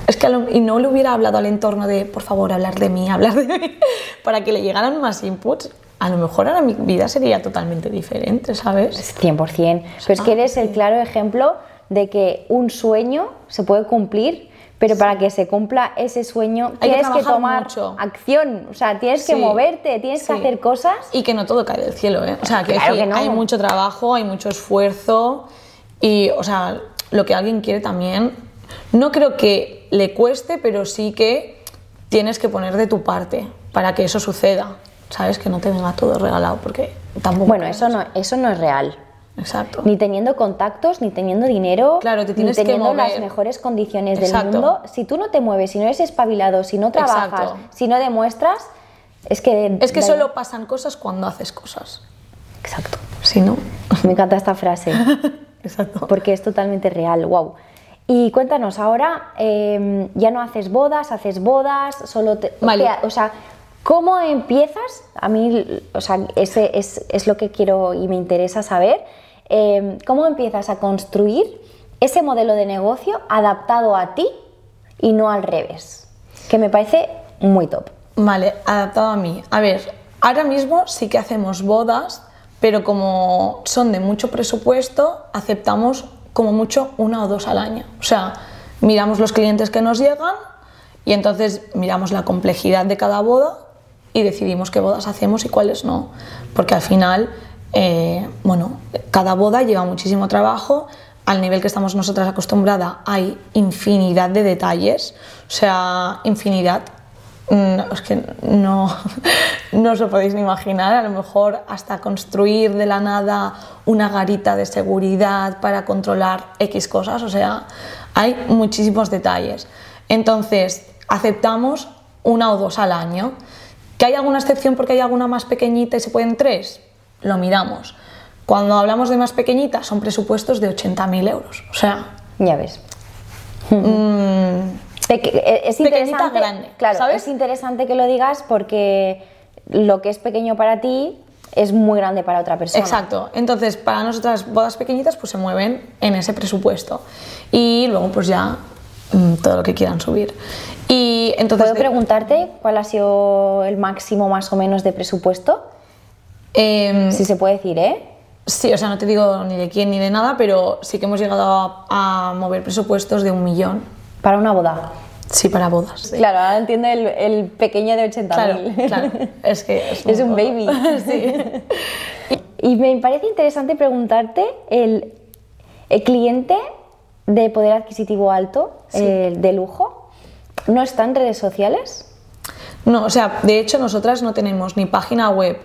[SPEAKER 2] es que lo- y no le hubiera hablado al entorno de, por favor, hablar de mí, hablar de mí, para que le llegaran más inputs, a lo mejor ahora mi vida sería totalmente diferente, ¿sabes?
[SPEAKER 1] 100%. Pero es que eres el claro ejemplo de que un sueño se puede cumplir, pero para que se cumpla ese sueño
[SPEAKER 2] Hay
[SPEAKER 1] tienes que, tomar
[SPEAKER 2] mucho.
[SPEAKER 1] acción, o sea, tienes que moverte, tienes que hacer cosas.
[SPEAKER 2] Y que no todo cae del cielo, ¿eh? O sea, que,
[SPEAKER 1] Claro
[SPEAKER 2] decir,
[SPEAKER 1] que no.
[SPEAKER 2] hay mucho trabajo, hay mucho esfuerzo y, o sea, lo que alguien quiere también, no creo que le cueste, pero sí que tienes que poner de tu parte para que eso suceda, ¿sabes? Que no te venga todo regalado, porque tampoco...
[SPEAKER 1] Bueno, eso no, eso no es real.
[SPEAKER 2] Exacto.
[SPEAKER 1] Ni teniendo contactos, ni teniendo dinero,
[SPEAKER 2] Claro, te
[SPEAKER 1] ni teniendo las mejores condiciones
[SPEAKER 2] Exacto.
[SPEAKER 1] del mundo. Si tú no te mueves, si no eres espabilado, si no trabajas,
[SPEAKER 2] Exacto.
[SPEAKER 1] si no demuestras, es que...
[SPEAKER 2] Es que
[SPEAKER 1] da-
[SPEAKER 2] solo pasan cosas cuando haces cosas.
[SPEAKER 1] Exacto.
[SPEAKER 2] Si no...
[SPEAKER 1] Me encanta esta frase.
[SPEAKER 2] Exacto.
[SPEAKER 1] porque es totalmente real, wow. Y cuéntanos, ahora eh, ya no haces bodas, haces bodas, solo te...
[SPEAKER 2] Vale.
[SPEAKER 1] ¿qué- O sea, ¿cómo empiezas? A mí, o sea, ese es, es lo que quiero y me interesa saber. Eh, ¿Cómo empiezas a construir ese modelo de negocio adaptado a ti y no al revés? Que me parece muy top.
[SPEAKER 2] Vale, adaptado a mí. A ver, ahora mismo sí que hacemos bodas, pero como son de mucho presupuesto, aceptamos como mucho una o dos al año. O sea, miramos los clientes que nos llegan y entonces miramos la complejidad de cada boda y decidimos qué bodas hacemos y cuáles no. Porque al final, eh, bueno, cada boda lleva muchísimo trabajo. Al nivel que estamos nosotras acostumbradas hay infinidad de detalles, o sea, infinidad. Mm, es que no, no os lo podéis ni imaginar, a lo mejor hasta construir de la nada una garita de seguridad para controlar X cosas, o sea, hay muchísimos detalles. Entonces, aceptamos una o dos al año. ¿Que hay alguna excepción porque hay alguna más pequeñita y se pueden tres? Lo miramos. Cuando hablamos de más pequeñita, son presupuestos de 80.000 euros. O sea,
[SPEAKER 1] Ya ves.
[SPEAKER 2] mm,
[SPEAKER 1] Peque- eh, es interesante,
[SPEAKER 2] grande,
[SPEAKER 1] claro,
[SPEAKER 2] ¿sabes?
[SPEAKER 1] es interesante que lo digas porque lo que es pequeño para ti es muy grande para otra persona.
[SPEAKER 2] Exacto. Entonces, para nosotras, bodas pequeñitas pues se mueven en ese presupuesto. Y luego, pues ya mm, todo lo que quieran subir. Y entonces.
[SPEAKER 1] ¿Puedo preguntarte cuál ha sido el máximo más o menos de presupuesto?
[SPEAKER 2] Em,
[SPEAKER 1] Si se puede decir, ¿eh?
[SPEAKER 2] sí, o sea, no te digo ni de quién ni de nada, pero sí que hemos llegado a, a mover presupuestos de un millón.
[SPEAKER 1] Para una boda.
[SPEAKER 2] Sí, para bodas. sí.
[SPEAKER 1] Claro, ahora entiendo el, el pequeño de 80.000.
[SPEAKER 2] Claro, claro. Es que es,
[SPEAKER 1] un baby.
[SPEAKER 2] sí.
[SPEAKER 1] Y me parece interesante preguntarte, el, el cliente de poder adquisitivo alto, eh, de lujo, ¿no está en redes sociales?
[SPEAKER 2] No, o sea, de hecho nosotras no tenemos ni página web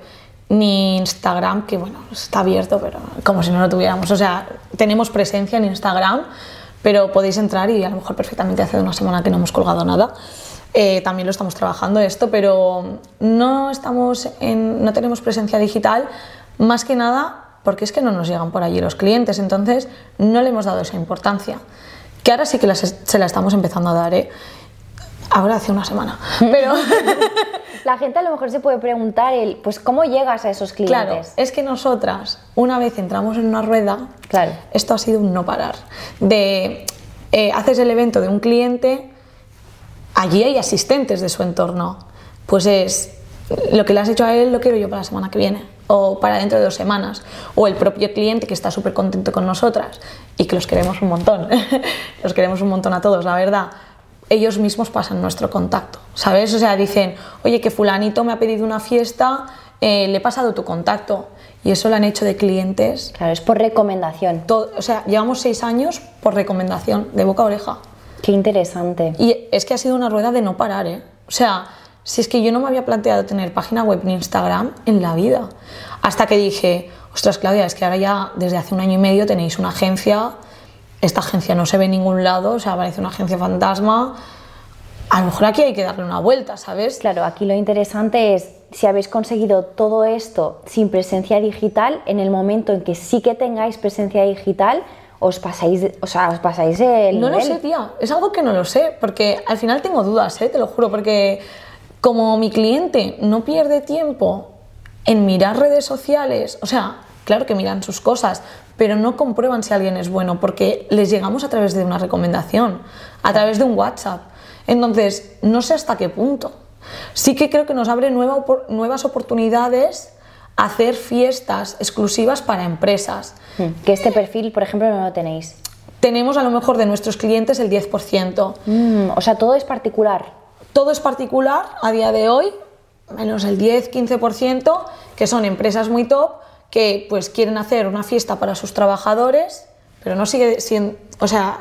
[SPEAKER 2] ni Instagram, que bueno, está abierto, pero como si no lo tuviéramos. O sea, tenemos presencia en Instagram, pero podéis entrar y a lo mejor perfectamente hace una semana que no hemos colgado nada. Eh, también lo estamos trabajando esto, pero no, estamos en, no tenemos presencia digital más que nada porque es que no nos llegan por allí los clientes, entonces no le hemos dado esa importancia. Que ahora sí que se la estamos empezando a dar, ¿eh? Ahora hace una semana, pero...
[SPEAKER 1] la gente a lo mejor se puede preguntar, el, pues, ¿cómo llegas a esos clientes?
[SPEAKER 2] Claro, es que nosotras, una vez entramos en una rueda,
[SPEAKER 1] claro.
[SPEAKER 2] esto ha sido un no parar. De, eh, haces el evento de un cliente, allí hay asistentes de su entorno. Pues es lo que le has hecho a él, lo quiero yo para la semana que viene o para dentro de dos semanas. O el propio cliente que está súper contento con nosotras y que los queremos un montón. los queremos un montón a todos, la verdad. Ellos mismos pasan nuestro contacto, ¿sabes? O sea, dicen, oye, que fulanito me ha pedido una fiesta, eh, le he pasado tu contacto. Y eso lo han hecho de clientes.
[SPEAKER 1] Claro, es por recomendación.
[SPEAKER 2] Todo, o sea, llevamos seis años por recomendación, de boca a oreja.
[SPEAKER 1] Qué interesante.
[SPEAKER 2] Y es que ha sido una rueda de no parar, ¿eh? O sea, si es que yo no me había planteado tener página web ni Instagram en la vida. Hasta que dije, ostras, Claudia, es que ahora ya desde hace un año y medio tenéis una agencia, esta agencia no se ve en ningún lado, o sea, parece una agencia fantasma. A lo mejor aquí hay que darle una vuelta, ¿sabes?
[SPEAKER 1] Claro, aquí lo interesante es si habéis conseguido todo esto sin presencia digital, en el momento en que sí que tengáis presencia digital, os pasáis, o sea, os pasáis el
[SPEAKER 2] No lo sé, tía, es algo que no lo sé, porque al final tengo dudas, ¿eh? te lo juro, porque como mi cliente no pierde tiempo en mirar redes sociales, o sea, claro que miran sus cosas, pero no comprueban si alguien es bueno porque les llegamos a través de una recomendación, a través de un WhatsApp. Entonces, no sé hasta qué punto. Sí que creo que nos abre nuevas oportunidades hacer fiestas exclusivas para empresas.
[SPEAKER 1] Hmm. Que este perfil, por ejemplo, no lo tenéis.
[SPEAKER 2] Tenemos a lo mejor de nuestros clientes el 10%.
[SPEAKER 1] Mm, o sea, todo es particular.
[SPEAKER 2] Todo es particular a día de hoy, menos el 10-15%, que son empresas muy top que pues quieren hacer una fiesta para sus trabajadores, pero no sigue siendo, o sea,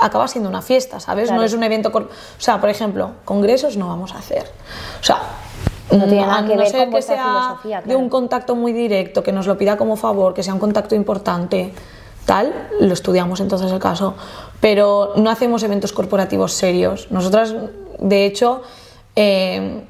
[SPEAKER 2] acaba siendo una fiesta, ¿sabes? No es un evento, o sea, por ejemplo, congresos no vamos a hacer. O sea,
[SPEAKER 1] no tiene nada que ver
[SPEAKER 2] ser que sea de un contacto muy directo, que nos lo pida como favor, que sea un contacto importante, tal, lo estudiamos entonces el caso, pero no hacemos eventos corporativos serios. Nosotras de hecho, eh,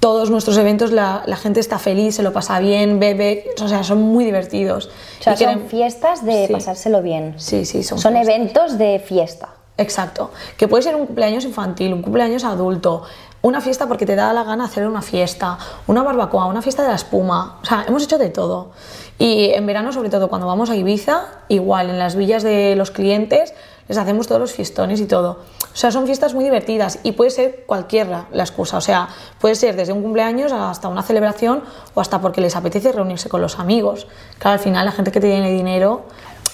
[SPEAKER 2] todos nuestros eventos la, gente está feliz, se lo pasa bien, bebe, o sea, son muy divertidos.
[SPEAKER 1] O sea, son fiestas de pasárselo bien.
[SPEAKER 2] Sí, sí, son
[SPEAKER 1] Son eventos de fiesta.
[SPEAKER 2] Exacto. Que puede ser un cumpleaños infantil, un cumpleaños adulto, una fiesta porque te da la gana hacer una fiesta, una barbacoa, una fiesta de la espuma. O sea, hemos hecho de todo. Y en verano, sobre todo cuando vamos a Ibiza, igual en las villas de los clientes, les hacemos todos los fiestones y todo. O sea, son fiestas muy divertidas y puede ser cualquiera la excusa. O sea, puede ser desde un cumpleaños hasta una celebración o hasta porque les apetece reunirse con los amigos. Claro, al final la gente que tiene dinero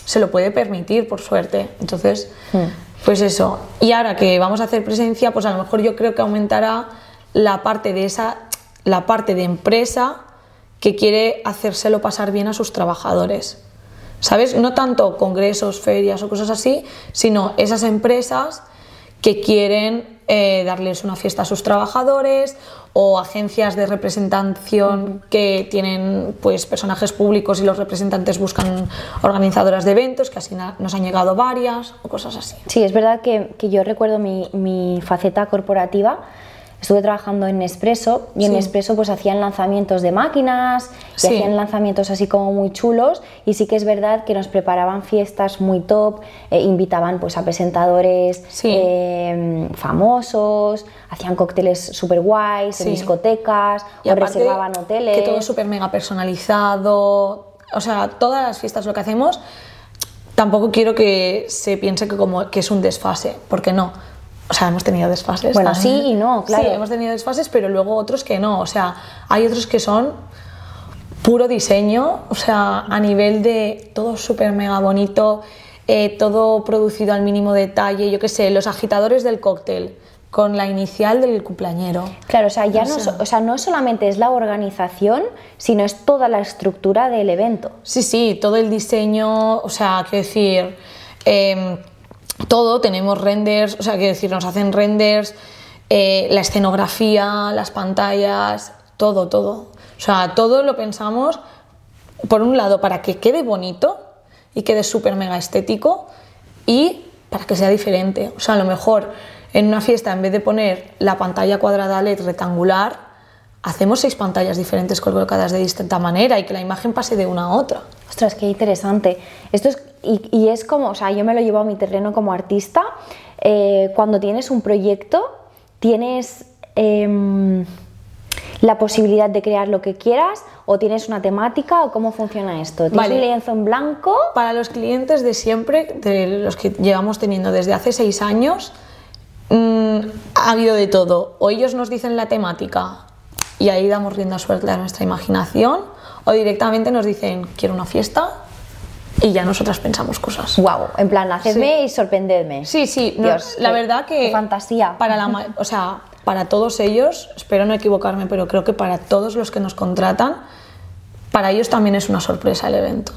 [SPEAKER 2] se lo puede permitir, por suerte. Entonces, hmm. pues eso. Y ahora que vamos a hacer presencia, pues a lo mejor yo creo que aumentará la parte de esa, la parte de empresa que quiere hacérselo pasar bien a sus trabajadores. ¿Sabes? No tanto congresos, ferias o cosas así, sino esas empresas que quieren eh, darles una fiesta a sus trabajadores o agencias de representación que tienen pues personajes públicos y los representantes buscan organizadoras de eventos, que así nos han llegado varias o cosas así.
[SPEAKER 1] Sí, es verdad que, que yo recuerdo mi, mi faceta corporativa estuve trabajando en Nespresso y en Nespresso pues hacían lanzamientos de máquinas y hacían lanzamientos así como muy chulos. Y sí que es verdad que nos preparaban fiestas muy top, eh, invitaban pues a presentadores eh, famosos, hacían cócteles super guays en discotecas y o reservaban hoteles.
[SPEAKER 2] Que todo súper mega personalizado, o sea, todas las fiestas lo que hacemos tampoco quiero que se piense que, como, que es un desfase, porque no o sea, hemos tenido desfases.
[SPEAKER 1] Bueno, sí y no, claro.
[SPEAKER 2] Sí, hemos tenido desfases, pero luego otros que no. O sea, hay otros que son puro diseño, o sea, a nivel de todo súper mega bonito, eh, todo producido al mínimo detalle, yo qué sé, los agitadores del cóctel con la inicial del cumpleañero.
[SPEAKER 1] Claro, o sea, ya no, o sea, no solamente es la organización, sino es toda la estructura del evento.
[SPEAKER 2] Sí, sí, todo el diseño, o sea, quiero decir, em, todo, tenemos renders, o sea, quiero decir, nos hacen renders, eh, la escenografía, las pantallas, todo, todo. O sea, todo lo pensamos, por un lado, para que quede bonito y quede súper mega estético y para que sea diferente. O sea, a lo mejor en una fiesta, en vez de poner la pantalla cuadrada LED rectangular, hacemos seis pantallas diferentes colocadas de distinta manera y que la imagen pase de una a otra.
[SPEAKER 1] Ostras, qué interesante. Esto es, y, es como, o sea, yo me lo llevo a mi terreno como artista. Eh, cuando tienes un proyecto, tienes em, la posibilidad de crear lo que quieras o tienes una temática o cómo funciona esto. ¿Tienes un lienzo en blanco?
[SPEAKER 2] Para los clientes de siempre, de los que llevamos teniendo desde hace seis años, mm, ha habido de todo. O ellos nos dicen la temática y ahí damos rienda suelta a nuestra imaginación, o directamente nos dicen quiero una fiesta y ya nosotras pensamos cosas.
[SPEAKER 1] Wow, en plan, hacedme y sorprendedme.
[SPEAKER 2] Sí, sí, la verdad que
[SPEAKER 1] fantasía.
[SPEAKER 2] Para la, o sea, para todos ellos, espero no equivocarme, pero creo que para todos los que nos contratan, para ellos también es una sorpresa el evento.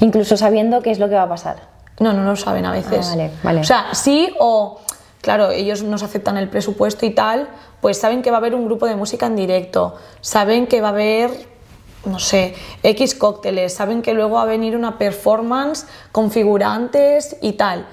[SPEAKER 1] Incluso sabiendo qué es lo que va a pasar.
[SPEAKER 2] No, no lo saben a veces.
[SPEAKER 1] Ah, vale, vale.
[SPEAKER 2] O sea, sí o claro, ellos nos aceptan el presupuesto y tal, pues saben que va a haber un grupo de música en directo, saben que va a haber, no sé, X cócteles, saben que luego va a venir una performance con figurantes y tal.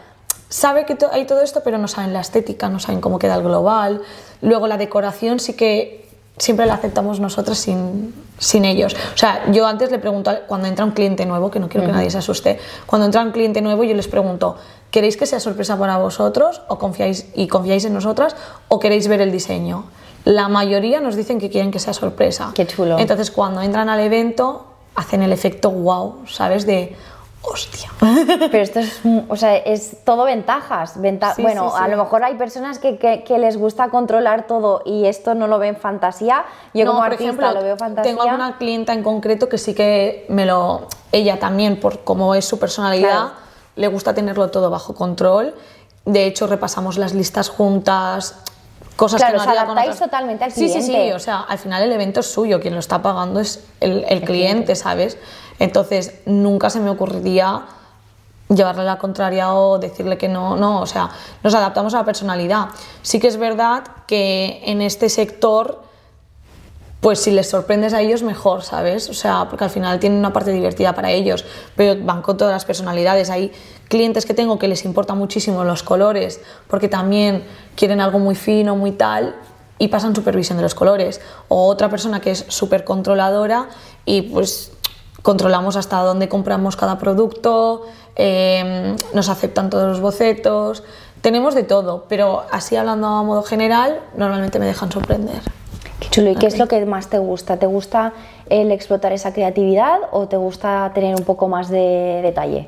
[SPEAKER 2] Sabe que hay todo esto, pero no saben la estética, no saben cómo queda el global. Luego la decoración sí que siempre la aceptamos nosotros sin, sin ellos. O sea, yo antes le pregunto, cuando entra un cliente nuevo, que no quiero que nadie se asuste, cuando entra un cliente nuevo yo les pregunto, ¿Queréis que sea sorpresa para vosotros o confiáis, y confiáis en nosotras o queréis ver el diseño? La mayoría nos dicen que quieren que sea sorpresa.
[SPEAKER 1] Qué chulo.
[SPEAKER 2] Entonces, cuando entran al evento, hacen el efecto wow, ¿sabes? De hostia.
[SPEAKER 1] Pero esto es, o sea, es todo ventajas. bueno, a lo mejor hay personas que, que, les gusta controlar todo y esto no lo ven fantasía. Yo como artista ejemplo, lo veo fantasía.
[SPEAKER 2] Tengo alguna clienta en concreto que sí que me lo... Ella también, por cómo es su personalidad le gusta tenerlo todo bajo control. De hecho, repasamos las listas juntas, cosas
[SPEAKER 1] que
[SPEAKER 2] no
[SPEAKER 1] os adaptáis totalmente al cliente.
[SPEAKER 2] Sí, sí, sí, o sea, al final el evento es suyo, quien lo está pagando es el, cliente, ¿sabes? Entonces, nunca se me ocurriría llevarle la contraria o decirle que no, no, o sea, nos adaptamos a la personalidad. Sí que es verdad que en este sector pues si les sorprendes a ellos mejor, ¿sabes? O sea, porque al final tienen una parte divertida para ellos, pero van con todas las personalidades. Hay clientes que tengo que les importa muchísimo los colores, porque también quieren algo muy fino, muy tal, y pasan supervisión de los colores. O otra persona que es súper controladora y pues controlamos hasta dónde compramos cada producto, em, nos aceptan todos los bocetos, tenemos de todo, pero así hablando a modo general, normalmente me dejan sorprender.
[SPEAKER 1] Qué chulo. ¿Y qué es lo que más te gusta? ¿Te gusta el explotar esa creatividad o te gusta tener un poco más de detalle?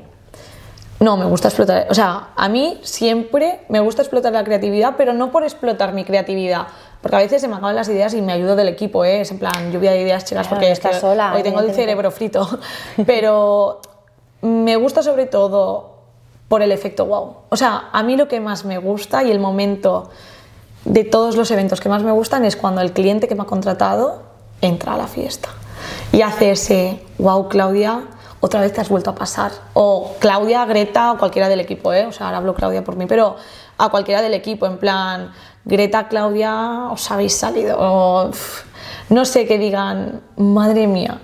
[SPEAKER 2] No, me gusta explotar. O sea, a mí siempre me gusta explotar la creatividad, pero no por explotar mi creatividad. Porque a veces se me acaban las ideas y me ayudo del equipo, ¿eh? es en plan lluvia de ideas, chicas, porque
[SPEAKER 1] sola,
[SPEAKER 2] hoy tengo el cerebro frito. Pero me gusta sobre todo por el efecto wow. O sea, a mí lo que más me gusta y el momento de todos los eventos que más me gustan es cuando el cliente que me ha contratado entra a la fiesta y hace ese, wow, Claudia, otra vez te has vuelto a pasar. O Claudia, Greta o cualquiera del equipo, ¿eh? o sea, ahora hablo Claudia por mí, pero a cualquiera del equipo, en plan, Greta, Claudia, os habéis salido. O, no sé, que digan, madre mía.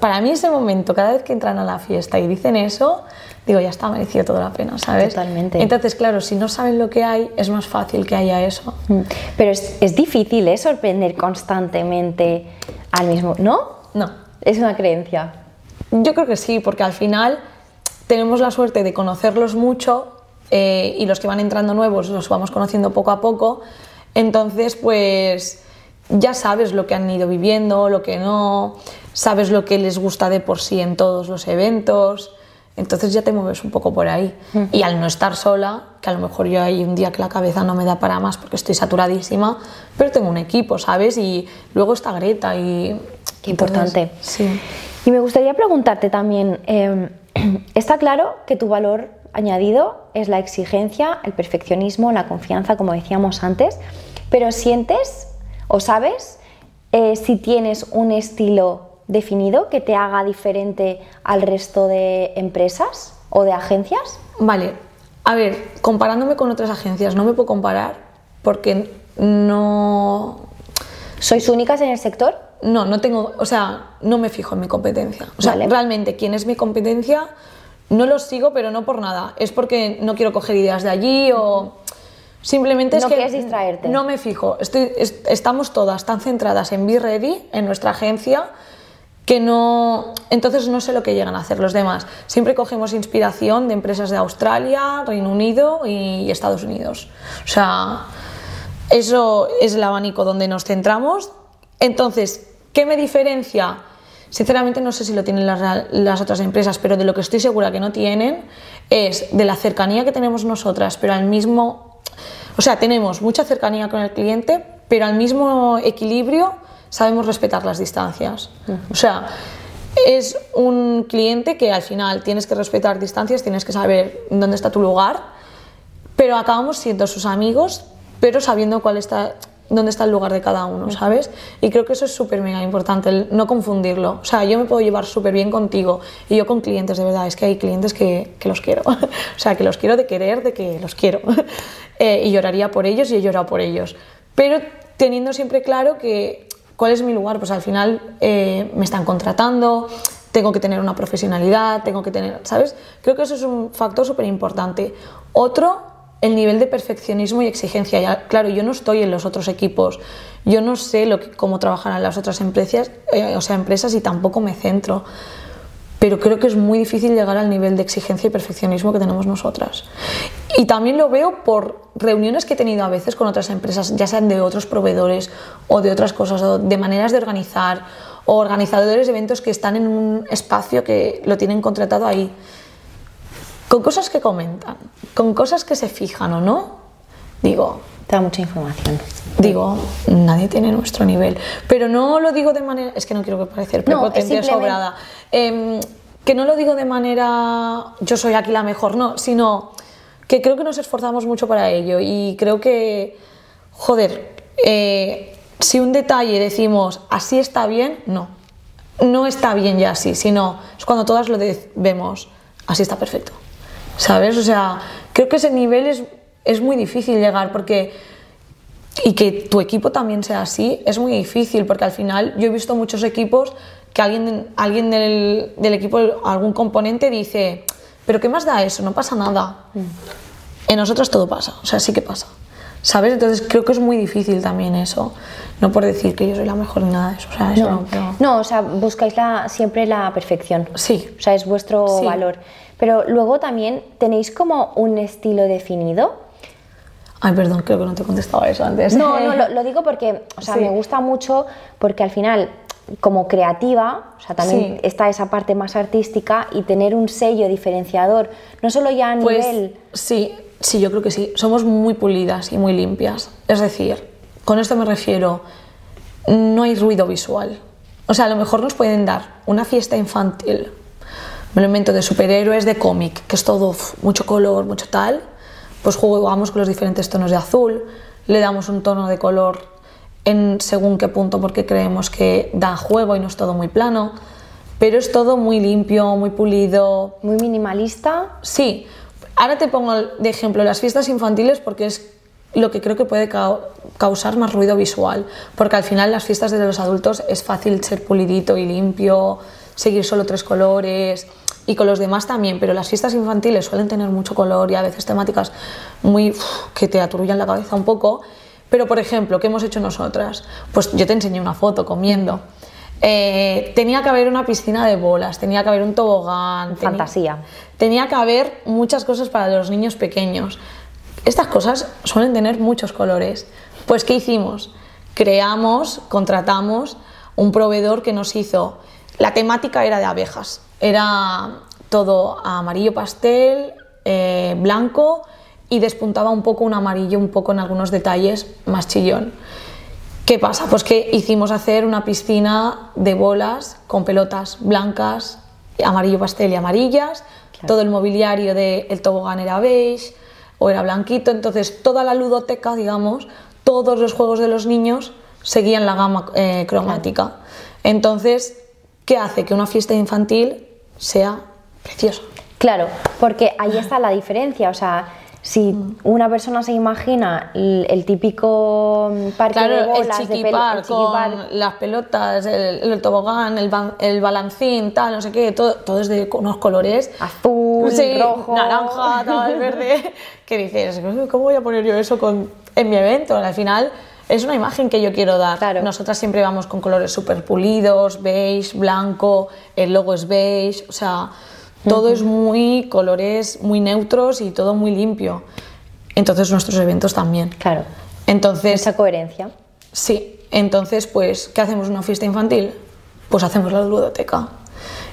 [SPEAKER 2] Para mí ese momento, cada vez que entran a la fiesta y dicen eso, digo, ya está, merecido toda la pena, ¿sabes?
[SPEAKER 1] Totalmente.
[SPEAKER 2] Entonces, claro, si no saben lo que hay, es más fácil que haya eso.
[SPEAKER 1] Mm. Pero es, es difícil, ¿eh? Sorprender constantemente al mismo... ¿No?
[SPEAKER 2] No.
[SPEAKER 1] Es una creencia.
[SPEAKER 2] Yo creo que sí, porque al final tenemos la suerte de conocerlos mucho eh, y los que van entrando nuevos los vamos conociendo poco a poco. Entonces, pues ya sabes lo que han ido viviendo, lo que no, sabes lo que les gusta de por sí en todos los eventos. Entonces ya te mueves un poco por ahí. Y al no estar sola, que a lo mejor yo hay un día que la cabeza no me da para más porque estoy saturadísima, pero tengo un equipo, ¿sabes? Y luego está Greta y...
[SPEAKER 1] Qué importante.
[SPEAKER 2] sí.
[SPEAKER 1] Y me gustaría preguntarte también, em, está claro que tu valor añadido es la exigencia, el perfeccionismo, la confianza, como decíamos antes, pero sientes o sabes eh, si tienes un estilo definido que te haga diferente al resto de empresas o de agencias?
[SPEAKER 2] Vale, A ver, comparándome con otras agencias, no me puedo comparar porque no...
[SPEAKER 1] ¿Sois únicas en el sector?
[SPEAKER 2] No, no tengo, o sea, no me fijo en mi competencia. O sea,
[SPEAKER 1] Vale.
[SPEAKER 2] realmente, quién es mi competencia, no los sigo, pero no por nada. Es porque no quiero coger ideas de allí o simplemente es
[SPEAKER 1] No
[SPEAKER 2] que
[SPEAKER 1] quieres distraerte.
[SPEAKER 2] no me fijo. Estoy, es- estamos todas tan centradas en Be Ready, en nuestra agencia, que no. Entonces no sé lo que llegan a hacer los demás. Siempre cogemos inspiración de empresas de Australia, Reino Unido y Estados Unidos. O sea, eso es el abanico donde nos centramos. Entonces, ¿qué me diferencia? Sinceramente no sé si lo tienen las, las otras empresas, pero de lo que estoy segura que no tienen es de la cercanía que tenemos nosotras, pero al mismo... O sea, tenemos mucha cercanía con el cliente, pero al mismo equilibrio sabemos respetar las distancias. O sea, es un cliente que al final tienes que respetar distancias, tienes que saber dónde está tu lugar, pero acabamos siendo sus amigos, pero sabiendo cuál está, dónde está el lugar de cada uno, ¿sabes? Y creo que eso es súper mega importante, el no confundirlo. O sea, yo me puedo llevar súper bien contigo y yo con clientes, de verdad, es que hay clientes que, que los quiero. o sea, que los quiero de querer, de que los quiero. Eh, y lloraría por ellos y he llorado por ellos. Pero teniendo siempre claro que cuál es mi lugar, pues al final eh, me están contratando, tengo que tener una profesionalidad, tengo que tener, ¿sabes? Creo que eso es un factor súper importante. Otro, el nivel de perfeccionismo y exigencia. Ya, claro, yo no estoy en los otros equipos, yo no sé lo que, cómo trabajan las otras empresas, eh, o sea, empresas y tampoco me centro. Pero creo que es muy difícil llegar al nivel de exigencia y perfeccionismo que tenemos nosotras. Y también lo veo por reuniones que he tenido a veces con otras empresas, ya sean de otros proveedores o de otras cosas, o de maneras de organizar, o organizadores de eventos que están en un espacio que lo tienen contratado ahí con cosas que comentan, con cosas que se fijan o no, digo,
[SPEAKER 1] Te da mucha información.
[SPEAKER 2] digo, nadie tiene nuestro nivel. Pero no lo digo de manera, es que no quiero que parecer
[SPEAKER 1] No,
[SPEAKER 2] prepotente
[SPEAKER 1] es simplemente-
[SPEAKER 2] sobrada. Em, que no lo digo de manera, yo soy aquí la mejor, no, sino que creo que nos esforzamos mucho para ello y creo que, joder, eh, si un detalle decimos así está bien, no. No está bien ya así, sino es cuando todas lo vemos así está perfecto. ¿Sabes? O sea, creo que ese nivel es, es muy difícil llegar porque y que tu equipo también sea así es muy difícil porque al final yo he visto muchos equipos que alguien, alguien del, del equipo, algún componente dice, pero ¿qué más da eso? No pasa nada. En nosotros todo pasa, o sea, sí que pasa. ¿Sabes? Entonces creo que es muy difícil también eso. No por decir que yo soy la mejor ni nada de eso. O sea, eso no,
[SPEAKER 1] No,
[SPEAKER 2] pero-
[SPEAKER 1] no, o sea, buscáis la, siempre la perfección.
[SPEAKER 2] Sí.
[SPEAKER 1] O sea, es vuestro
[SPEAKER 2] Sí.
[SPEAKER 1] valor. Pero luego también tenéis como un estilo definido.
[SPEAKER 2] Ay, perdón, creo que no te he contestado eso antes.
[SPEAKER 1] No, no, lo, lo digo porque, o sea,
[SPEAKER 2] Sí.
[SPEAKER 1] me gusta mucho porque al final, como creativa, o sea, también
[SPEAKER 2] Sí.
[SPEAKER 1] está esa parte más artística y tener un sello diferenciador, no solo ya a
[SPEAKER 2] Pues
[SPEAKER 1] nivel...
[SPEAKER 2] sí, sí, yo creo que sí. Somos muy pulidas y muy limpias. Es decir, con esto me refiero, no hay ruido visual. O sea, a lo mejor nos pueden dar una fiesta infantil, me lo invento, de superhéroes de cómic, que es todo mucho color, mucho tal. Pues jugamos con los diferentes tonos de azul, le damos un tono de color en según qué punto porque creemos que da juego y no es todo muy plano. Pero es todo muy limpio, muy pulido,
[SPEAKER 1] Muy minimalista.
[SPEAKER 2] Sí, ahora te pongo de ejemplo las fiestas infantiles porque es lo que creo que puede cau- causar más ruido visual, porque al final las fiestas de los adultos es fácil ser pulidito y limpio, seguir solo tres colores y con los demás también, pero las fiestas infantiles suelen tener mucho color y a veces temáticas muy uf, que te aturullan la cabeza un poco. Pero por ejemplo, ¿qué hemos hecho nosotras? Pues yo te enseñé una foto comiendo. Eh, tenía que haber una piscina de bolas, tenía que haber un tobogán, tenía-
[SPEAKER 1] Fantasía.
[SPEAKER 2] tenía que haber muchas cosas para los niños pequeños. Estas cosas suelen tener muchos colores. Pues, ¿qué hicimos? Creamos, contratamos un proveedor que nos hizo. La temática era de abejas. Era todo amarillo pastel, eh, blanco y despuntaba un poco un amarillo, un poco en algunos detalles más chillón. ¿Qué pasa? Pues que hicimos hacer una piscina de bolas con pelotas blancas, amarillo pastel y amarillas. Todo el mobiliario del tobogán era beige o era blanquito. Entonces, toda la ludoteca, digamos, todos los juegos de los niños seguían la gama eh, cromática. Entonces, ¿qué hace? Que una fiesta infantil sea preciosa.
[SPEAKER 1] Claro, porque ahí está la diferencia, o sea, si una persona se imagina el, el típico parque
[SPEAKER 2] Claro,
[SPEAKER 1] de
[SPEAKER 2] el
[SPEAKER 1] bolas, de el chiquipar,
[SPEAKER 2] con las pelotas, el, el tobogán, el balancín, tal, no sé qué, todo, todo es de unos colores
[SPEAKER 1] azul,
[SPEAKER 2] Sí,
[SPEAKER 1] rojo,
[SPEAKER 2] naranja, tal, verde, que dices, ¿cómo voy a poner yo eso con, en mi evento? Al final es una imagen que yo quiero dar.
[SPEAKER 1] Claro.
[SPEAKER 2] Nosotras siempre vamos con colores súper pulidos, beige, blanco, el logo es beige, o sea, todo es muy colores muy neutros y todo muy limpio. Entonces nuestros eventos también.
[SPEAKER 1] Claro,
[SPEAKER 2] Entonces,
[SPEAKER 1] esa coherencia.
[SPEAKER 2] Sí, entonces, pues, ¿qué hacemos? ¿Una fiesta infantil? Pues hacemos la ludoteca.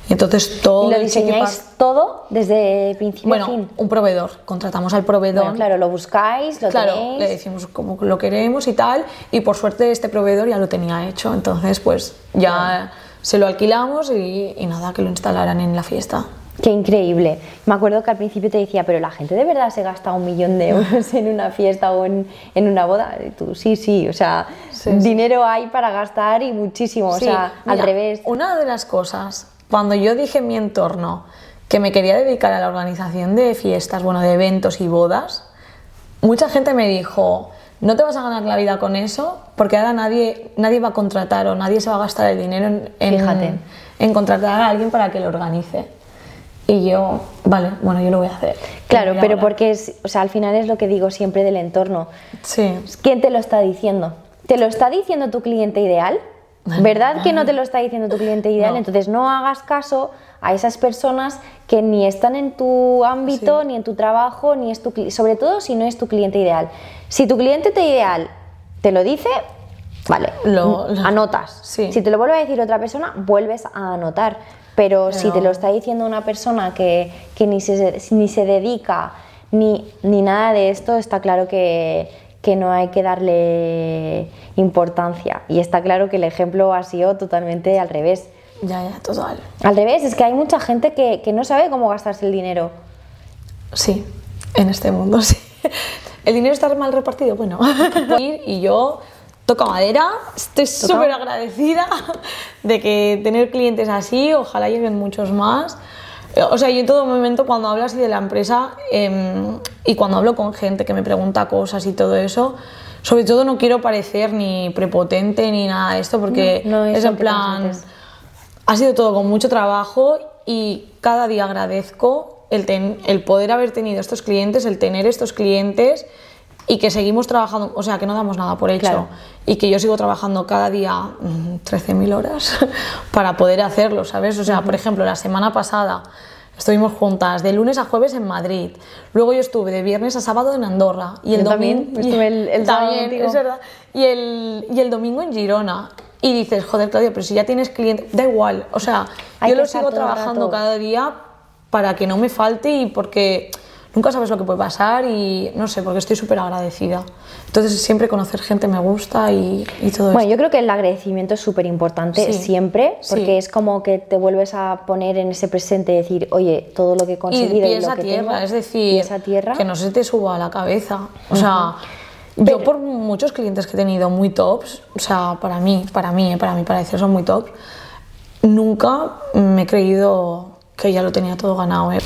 [SPEAKER 2] Entonces todo.
[SPEAKER 1] Y lo diseñáis todo desde principio a
[SPEAKER 2] Bueno,
[SPEAKER 1] fin.
[SPEAKER 2] un proveedor. Contratamos al proveedor.
[SPEAKER 1] Bueno, claro, lo buscáis, lo
[SPEAKER 2] Claro,
[SPEAKER 1] tenéis.
[SPEAKER 2] le decimos cómo lo queremos y tal. Y por suerte este proveedor ya lo tenía hecho. Entonces, pues ya se lo alquilamos y, y nada, que lo instalaran en la fiesta.
[SPEAKER 1] Qué increíble. Me acuerdo que al principio te decía, pero la gente de verdad se gasta un millón de euros en una fiesta o en, en una boda. Y tú, sí, sí, o sea,
[SPEAKER 2] Sí, sí.
[SPEAKER 1] dinero hay para gastar y muchísimo.
[SPEAKER 2] Sí,
[SPEAKER 1] o sea, al
[SPEAKER 2] mira,
[SPEAKER 1] revés.
[SPEAKER 2] Una de las cosas, cuando yo dije en mi entorno que me quería dedicar a la organización de fiestas, bueno, de eventos y bodas, mucha gente me dijo, no te vas a ganar la vida con eso, porque ahora nadie, nadie va a contratar o nadie se va a gastar el dinero en, en-
[SPEAKER 1] Fíjate.
[SPEAKER 2] en contratar a alguien para que lo organice. Y yo, vale, bueno, yo lo voy a hacer.
[SPEAKER 1] Claro, pero
[SPEAKER 2] ahora-
[SPEAKER 1] porque es, o sea, al final es lo que digo siempre del entorno.
[SPEAKER 2] Sí,
[SPEAKER 1] ¿Quién te lo está diciendo? ¿Te lo está diciendo tu cliente ideal? ¿Verdad que no te lo está diciendo tu cliente ideal?
[SPEAKER 2] No.
[SPEAKER 1] Entonces no hagas caso a esas personas que ni están en tu ámbito,
[SPEAKER 2] Sí.
[SPEAKER 1] ni en tu trabajo, ni es tu sobre todo si no es tu cliente ideal. Si tu cliente te ideal te lo dice, vale,
[SPEAKER 2] Lo- lo-
[SPEAKER 1] anotas.
[SPEAKER 2] Sí.
[SPEAKER 1] Si te lo vuelve a decir otra persona, vuelves a anotar. Pero, si
[SPEAKER 2] Pero-
[SPEAKER 1] te lo está diciendo una persona que, que ni, se, ni se dedica ni, ni nada de esto, está claro que, que no hay que darle importancia. Y está claro que el ejemplo ha sido totalmente al revés.
[SPEAKER 2] ya, ya, total.
[SPEAKER 1] Al revés, es que hay mucha gente que, que no sabe cómo gastarse el dinero.
[SPEAKER 2] Sí, en este mundo sí. ¿El dinero está mal repartido? Bueno, y yo toco madera, estoy súper agradecida de que tener clientes así, ojalá lleguen muchos más. Eh, O sea, yo en todo momento cuando hablo así de la empresa em, y cuando hablo con gente que me pregunta cosas y todo eso, sobre todo no quiero parecer ni prepotente ni nada de esto porque
[SPEAKER 1] No, no es
[SPEAKER 2] en plan ha sido todo con mucho trabajo y cada día agradezco el, ten- el poder haber tenido estos clientes, el tener estos clientes y que seguimos trabajando, o sea, que no damos nada por hecho
[SPEAKER 1] Claro.
[SPEAKER 2] y que yo sigo trabajando cada día mm, 13.000 horas para poder hacerlo, ¿sabes? O sea, por ejemplo, la semana pasada estuvimos juntas de lunes a jueves en Madrid, luego yo estuve de viernes a sábado en Andorra y el
[SPEAKER 1] Yo
[SPEAKER 2] domingo
[SPEAKER 1] estuve el- el sábado
[SPEAKER 2] también,
[SPEAKER 1] contigo.
[SPEAKER 2] es verdad. Y el, y el domingo en Girona. Y dices, joder, Claudia, pero si ya tienes cliente, da igual. O sea,
[SPEAKER 1] Hay
[SPEAKER 2] yo lo sigo trabajando cada día para que no me falte y porque nunca sabes lo que puede pasar y no sé, porque estoy súper agradecida. Entonces, siempre conocer gente me gusta y, y todo
[SPEAKER 1] Bueno, yo creo que el agradecimiento es súper importante
[SPEAKER 2] Sí,
[SPEAKER 1] siempre, porque
[SPEAKER 2] sí.
[SPEAKER 1] es como que te vuelves a poner en ese presente y decir, oye, todo lo que he
[SPEAKER 2] y
[SPEAKER 1] conseguido y,
[SPEAKER 2] pies
[SPEAKER 1] lo que
[SPEAKER 2] tierra,
[SPEAKER 1] tengo,
[SPEAKER 2] es decir,
[SPEAKER 1] pies a tierra.
[SPEAKER 2] que no se te suba a la cabeza. O sea, yo por muchos clientes que he tenido muy tops, o sea, para mí, para mí, eh, para mi parecer son muy tops, nunca me he creído que ya lo tenía todo ganado. ¿eh?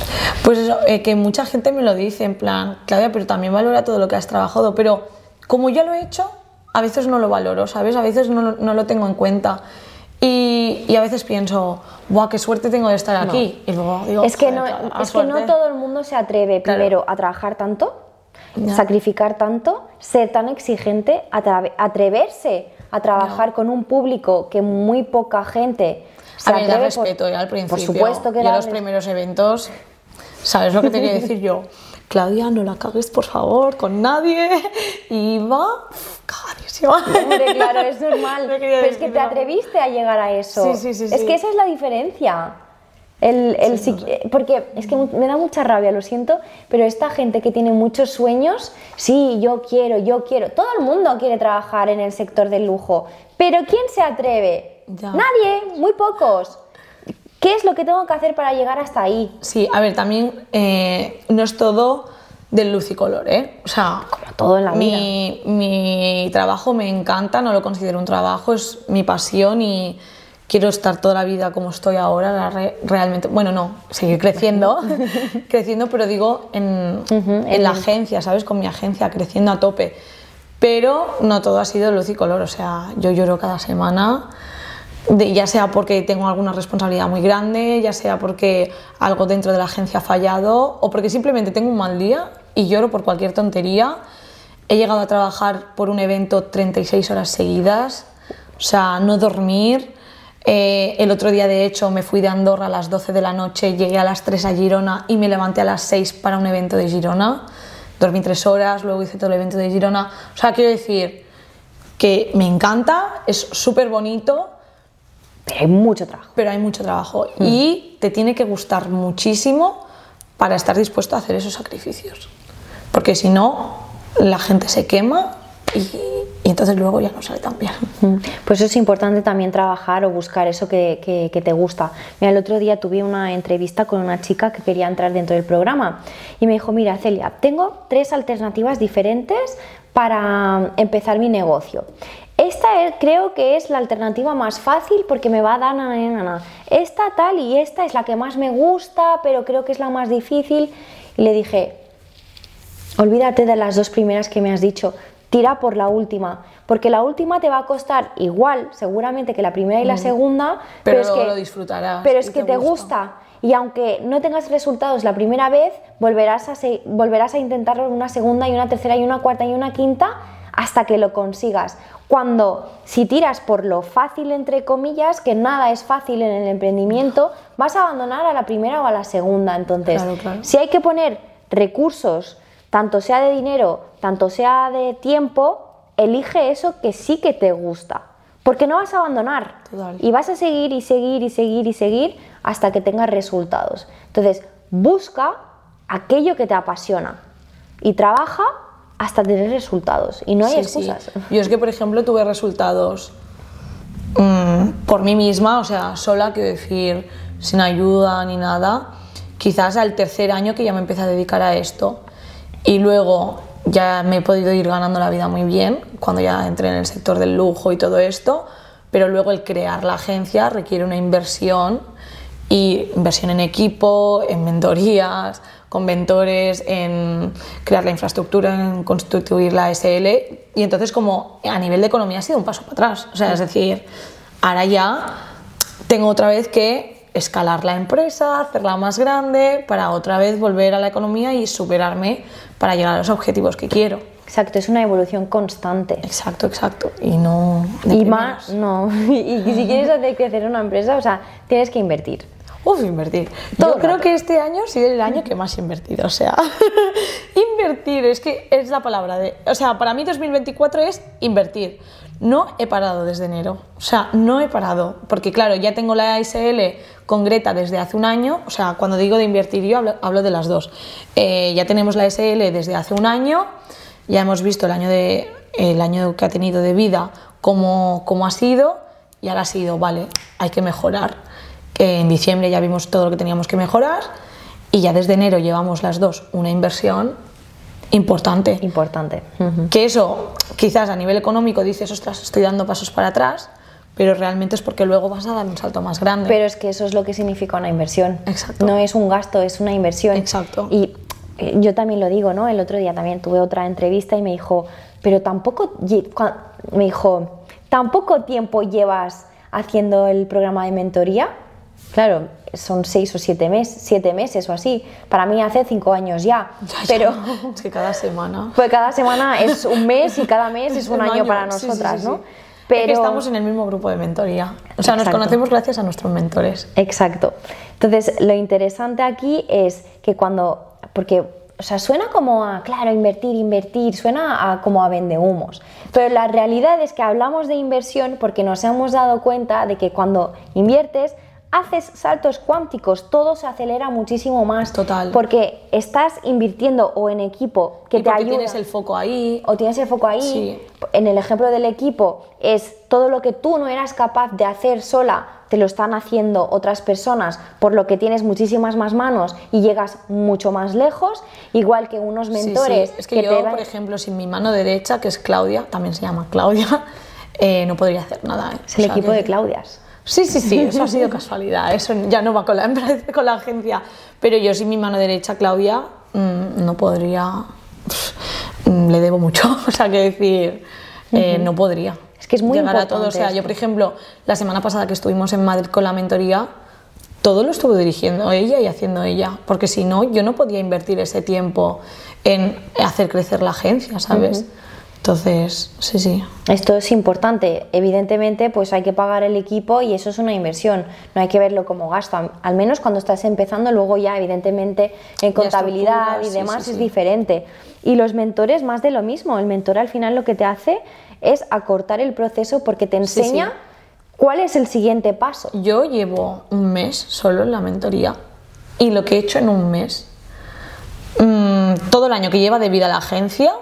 [SPEAKER 2] Pues eso, eh, que mucha gente me lo dice, en plan, Claudia, pero también valora todo lo que has trabajado, pero como ya lo he hecho, a veces no lo valoro, ¿sabes? A veces no, lo- no lo tengo en cuenta. Y, y a veces pienso, ¡buah, qué suerte tengo de estar aquí! Y luego digo,
[SPEAKER 1] Es que,
[SPEAKER 2] "Joder,
[SPEAKER 1] no, es que no
[SPEAKER 2] suerte".
[SPEAKER 1] todo el mundo se atreve
[SPEAKER 2] Claro.
[SPEAKER 1] primero a trabajar tanto,
[SPEAKER 2] Ya.
[SPEAKER 1] sacrificar tanto, ser tan exigente, atreverse a trabajar con un público que muy poca gente se
[SPEAKER 2] A da
[SPEAKER 1] atreve por-
[SPEAKER 2] respeto ya al principio.
[SPEAKER 1] Por supuesto que
[SPEAKER 2] ya los primeros eventos, ¿sabes lo que te quiero decir yo? Claudia, no la cagues, por favor, con nadie. Y va cagadísima.
[SPEAKER 1] Hombre, claro, es normal.
[SPEAKER 2] No
[SPEAKER 1] Pero es que te atreviste a llegar a eso.
[SPEAKER 2] Sí, sí, sí,
[SPEAKER 1] Es que esa es la diferencia. El, el
[SPEAKER 2] Sí,
[SPEAKER 1] eh, porque es que me da mucha rabia, lo siento, pero esta gente que tiene muchos sueños, sí, yo quiero, yo quiero. Todo el mundo quiere trabajar en el sector del lujo, pero ¿quién se atreve?
[SPEAKER 2] Ya.
[SPEAKER 1] Nadie, muy pocos. ¿Qué es lo que tengo que hacer para llegar hasta ahí?
[SPEAKER 2] Sí, a ver, también eh, no es todo de luz y color, ¿eh? O sea,
[SPEAKER 1] todo en la
[SPEAKER 2] mi, mi trabajo me encanta, no lo considero un trabajo, es mi pasión y, quiero estar toda la vida como estoy ahora, re- realmente, bueno, no, seguir creciendo, creciendo, pero digo en, en la agencia, ¿sabes? Con mi agencia, creciendo a tope. Pero no todo ha sido luz y color, o sea, yo lloro cada semana, de- ya sea porque tengo alguna responsabilidad muy grande, ya sea porque algo dentro de la agencia ha fallado o porque simplemente tengo un mal día y lloro por cualquier tontería. He llegado a trabajar por un evento 36 horas seguidas, o sea, no dormir. Eh, el otro día, de hecho, me fui de Andorra a las 12 de la noche, llegué a las 3 a Girona y me levanté a las 6 para un evento de Girona. Dormí 3 horas, luego hice todo el evento de Girona. O sea, quiero decir que me encanta, es súper bonito,
[SPEAKER 1] Pero hay mucho trabajo.
[SPEAKER 2] pero hay mucho trabajo y te tiene que gustar muchísimo para estar dispuesto a hacer esos sacrificios. Porque si no, la gente se quema y, y entonces luego ya no sale tan bien.
[SPEAKER 1] Pues es importante también trabajar o buscar eso que, te gusta. Mira, el otro día tuve una entrevista con una chica que quería entrar dentro del programa y me dijo, mira Celia, tengo tres alternativas diferentes para empezar mi negocio. Esta es- creo que es la alternativa más fácil porque me va a dar na, na, na. Esta tal y esta es la que más me gusta, pero creo que es la más difícil. Y le dije, Olvídate de las dos primeras que me has dicho, tira por la última, porque la última te va a costar igual, seguramente que la primera y la segunda,
[SPEAKER 2] Mm. Pero
[SPEAKER 1] es que
[SPEAKER 2] lo disfrutarás
[SPEAKER 1] Pero es que
[SPEAKER 2] te
[SPEAKER 1] te
[SPEAKER 2] gusta.
[SPEAKER 1] Y aunque no tengas resultados la primera vez, volverás a, se- volverás a intentarlo en una segunda y una tercera y una cuarta y una quinta hasta que lo consigas. Cuando si tiras por lo fácil, entre comillas, que nada es fácil en el emprendimiento, vas a abandonar a la primera o a la segunda. Entonces,
[SPEAKER 2] Claro, claro.
[SPEAKER 1] si hay que poner recursos, tanto sea de dinero, tanto sea de tiempo, elige eso que sí que te gusta. Porque no vas a abandonar.
[SPEAKER 2] Total.
[SPEAKER 1] Y vas a seguir y seguir y seguir y seguir hasta que tengas resultados. Entonces, busca aquello que te apasiona y trabaja hasta tener resultados. Y no hay
[SPEAKER 2] Sí, sí.
[SPEAKER 1] excusas.
[SPEAKER 2] Yo es que, por ejemplo, tuve resultados mm, por mí misma, o sea, sola, quiero decir, sin ayuda ni nada. Quizás al tercer año que ya me empecé a dedicar a esto. Y luego ya me he podido ir ganando la vida muy bien cuando ya entré en el sector del lujo y todo esto. Pero luego el crear la agencia requiere una inversión y inversión en equipo, en mentorías, con mentores, en crear la infraestructura, en constituir la SL. Y entonces como a nivel de economía ha sido un paso para atrás. O sea, es decir, ahora ya tengo otra vez que escalar la empresa, hacerla más grande, para otra vez volver a la economía y superarme para llegar a los objetivos que quiero.
[SPEAKER 1] Exacto, es una evolución constante.
[SPEAKER 2] Exacto, exacto. Y no... de
[SPEAKER 1] Y
[SPEAKER 2] primeras.
[SPEAKER 1] más, no. Y, si quieres hacer crecer una empresa, o sea, tienes que invertir.
[SPEAKER 2] Uf, invertir.
[SPEAKER 1] Todo
[SPEAKER 2] Yo creo
[SPEAKER 1] rato.
[SPEAKER 2] que este año ha sido el año que más he invertido. O sea, invertir es que es la palabra de. O sea, para mí 2024 es invertir. No he parado desde enero. O sea, no he parado. Porque, claro, ya tengo la SL con Greta desde hace un año. O sea, cuando digo de invertir, yo hablo, de las dos. Eh, ya tenemos la SL desde hace un año. Ya hemos visto el año, de, el año que ha tenido de vida, cómo, cómo ha sido. Y ahora ha sido, vale, hay que mejorar. que en diciembre ya vimos todo lo que teníamos que mejorar y ya desde enero llevamos las dos una inversión importante.
[SPEAKER 1] Importante.
[SPEAKER 2] Que eso, quizás a nivel económico dices, ostras, estoy dando pasos para atrás, pero realmente es porque luego vas a dar un salto más grande.
[SPEAKER 1] Pero es que eso es lo que significa una inversión.
[SPEAKER 2] Exacto.
[SPEAKER 1] No es un gasto, es una inversión.
[SPEAKER 2] Exacto.
[SPEAKER 1] Y eh, yo también lo digo, ¿no? El otro día también tuve otra entrevista y me dijo, pero tampoco, me dijo, ¿tampoco tiempo llevas haciendo el programa de mentoría? Claro, son seis o siete meses, siete meses o así. Para mí hace cinco años ya.
[SPEAKER 2] Ya, ya.
[SPEAKER 1] Pero
[SPEAKER 2] es que cada semana...
[SPEAKER 1] pues cada semana es un mes y cada mes es un, año, para
[SPEAKER 2] sí, sí,
[SPEAKER 1] nosotras,
[SPEAKER 2] sí,
[SPEAKER 1] ¿no? Pero
[SPEAKER 2] Es que estamos en el mismo grupo de mentoría. O sea, nos conocemos gracias a nuestros mentores.
[SPEAKER 1] Exacto. Entonces, lo interesante aquí es que cuando, porque, o sea, suena como a, claro, invertir, invertir, suena a, como a vendehumos, pero la realidad es que hablamos de inversión porque nos hemos dado cuenta de que cuando inviertes, haces saltos cuánticos, todo se acelera muchísimo más.
[SPEAKER 2] Total.
[SPEAKER 1] Porque estás invirtiendo o en equipo que
[SPEAKER 2] y
[SPEAKER 1] te ayuda
[SPEAKER 2] tienes el foco ahí.
[SPEAKER 1] o tienes el foco ahí.
[SPEAKER 2] Sí.
[SPEAKER 1] En el ejemplo del equipo es todo lo que tú no eras capaz de hacer sola, te lo están haciendo otras personas, por lo que tienes muchísimas más manos y llegas mucho más lejos, igual que unos mentores
[SPEAKER 2] sí. Es que, yo,
[SPEAKER 1] te
[SPEAKER 2] por ejemplo, sin mi mano derecha, que es Claudia, también se llama Claudia, eh, no podría hacer nada. ¿eh?
[SPEAKER 1] es el
[SPEAKER 2] O
[SPEAKER 1] equipo
[SPEAKER 2] que-
[SPEAKER 1] de Claudias.
[SPEAKER 2] Sí, sí, sí, eso ha sido casualidad, eso ya no va con la, con la agencia. Pero yo, sin mi mano derecha, Claudia, mm, no podría. mm, Le debo mucho, o sea, que decir, eh, no podría.
[SPEAKER 1] Es que es muy
[SPEAKER 2] llegar a todo. O sea, yo, por ejemplo, la semana pasada que estuvimos en Madrid con la mentoría, todo lo estuvo dirigiendo ella y haciendo ella, porque si no, yo no podía invertir ese tiempo en hacer crecer la agencia, ¿sabes? Entonces, sí, sí.
[SPEAKER 1] Esto es importante. Evidentemente, pues hay que pagar el equipo y eso es una inversión. No hay que verlo como gasto. Al menos cuando estás empezando, luego ya, evidentemente, en contabilidad y
[SPEAKER 2] estructuras, sí,
[SPEAKER 1] demás
[SPEAKER 2] sí,
[SPEAKER 1] es
[SPEAKER 2] sí.
[SPEAKER 1] diferente. Y los mentores, más de lo mismo. El mentor al final lo que te hace es acortar el proceso porque te enseña cuál es el siguiente paso.
[SPEAKER 2] Yo llevo un mes solo en la mentoría y lo que he hecho en un mes, mm, todo el año que lleva de vida la agencia,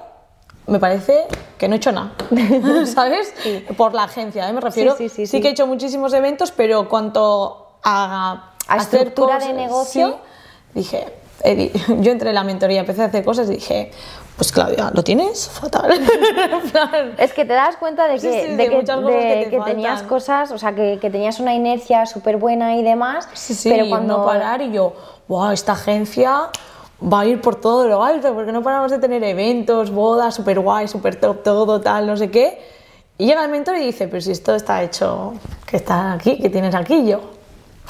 [SPEAKER 2] me parece que no he hecho nada, ¿sabes? Por la agencia, ¿eh? me refiero.
[SPEAKER 1] sí, sí, sí.
[SPEAKER 2] que he hecho muchísimos eventos, pero cuanto a,
[SPEAKER 1] A
[SPEAKER 2] hacer
[SPEAKER 1] estructura de negocio.
[SPEAKER 2] dije, yo entré en la mentoría, empecé a hacer cosas y dije, pues Claudia, ¿lo tienes? Fatal.
[SPEAKER 1] Es que te das cuenta de que,
[SPEAKER 2] sí,
[SPEAKER 1] de
[SPEAKER 2] de
[SPEAKER 1] que, de
[SPEAKER 2] te
[SPEAKER 1] tenías cosas, o sea, que, que tenías una inercia súper buena y demás,
[SPEAKER 2] sí,
[SPEAKER 1] pero cuando
[SPEAKER 2] no parar y yo, wow, esta agencia va a ir por todo lo alto, porque no paramos de tener eventos, bodas, súper guay, súper top, todo, tal, no sé qué. Y llega el mentor y dice, pero si esto está hecho, que está aquí, que tienes aquí yo.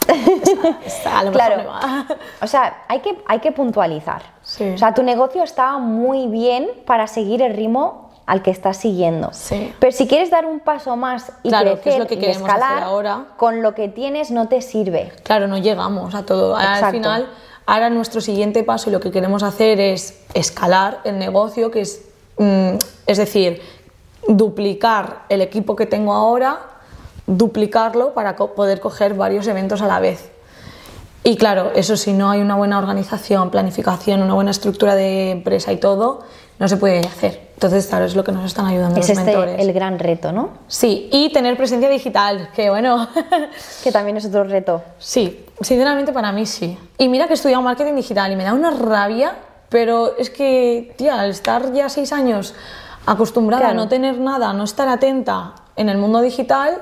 [SPEAKER 2] Está- está- a lo mejor
[SPEAKER 1] Claro.
[SPEAKER 2] me va.
[SPEAKER 1] O sea, hay que, hay que puntualizar.
[SPEAKER 2] Sí.
[SPEAKER 1] O sea, tu negocio está muy bien para seguir el ritmo al que estás siguiendo.
[SPEAKER 2] Sí.
[SPEAKER 1] Pero si quieres dar un paso más y
[SPEAKER 2] Claro, que es
[SPEAKER 1] crecer
[SPEAKER 2] lo que
[SPEAKER 1] y escalar,
[SPEAKER 2] ahora.
[SPEAKER 1] con lo que tienes no te sirve.
[SPEAKER 2] Claro, no llegamos a todo.
[SPEAKER 1] Exacto.
[SPEAKER 2] al final, ahora nuestro siguiente paso y lo que queremos hacer es escalar el negocio, que es, mm, es decir, duplicar el equipo que tengo ahora, duplicarlo para poder coger varios eventos a la vez. Y claro, eso si no hay una buena organización, planificación, una buena estructura de empresa y todo, no se puede hacer. Entonces, claro, es lo que nos están ayudando
[SPEAKER 1] Es
[SPEAKER 2] los
[SPEAKER 1] este
[SPEAKER 2] mentores.
[SPEAKER 1] el gran reto, ¿no?
[SPEAKER 2] Sí, y tener presencia digital, que bueno,
[SPEAKER 1] Que también es otro reto.
[SPEAKER 2] Sí, sinceramente para mí sí. Y mira que he estudiado marketing digital y me da una rabia, pero es que, tía, al estar ya seis años acostumbrada a no tener nada, a no estar atenta en el mundo digital,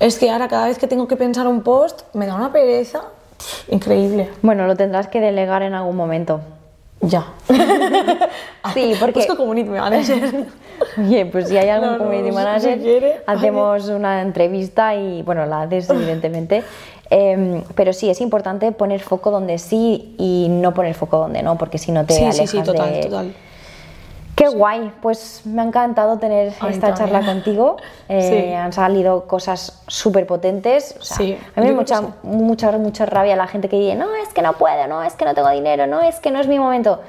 [SPEAKER 2] es que ahora cada vez que tengo que pensar un post me da una pereza increíble.
[SPEAKER 1] Bueno, lo tendrás que delegar en algún momento.
[SPEAKER 2] Ya.
[SPEAKER 1] Sí, porque-
[SPEAKER 2] Busco community manager.
[SPEAKER 1] Oye, pues si hay algún
[SPEAKER 2] No,
[SPEAKER 1] community manager,
[SPEAKER 2] si quiere.
[SPEAKER 1] hacemos una entrevista y, bueno, la haces evidentemente. Em, pero sí, es importante poner foco donde sí y no poner foco donde no, porque si no te
[SPEAKER 2] sí,
[SPEAKER 1] alejas
[SPEAKER 2] sí, sí, total,
[SPEAKER 1] de...
[SPEAKER 2] total.
[SPEAKER 1] Qué guay, pues me ha encantado tener esta
[SPEAKER 2] también.
[SPEAKER 1] charla contigo. Eh,
[SPEAKER 2] Sí.
[SPEAKER 1] Han salido cosas súper potentes. O sea,
[SPEAKER 2] Sí,
[SPEAKER 1] a mí me mucha, mucha, mucha rabia la gente que dice, no, es que no puedo, no, es que no tengo dinero, no, es que no es mi momento.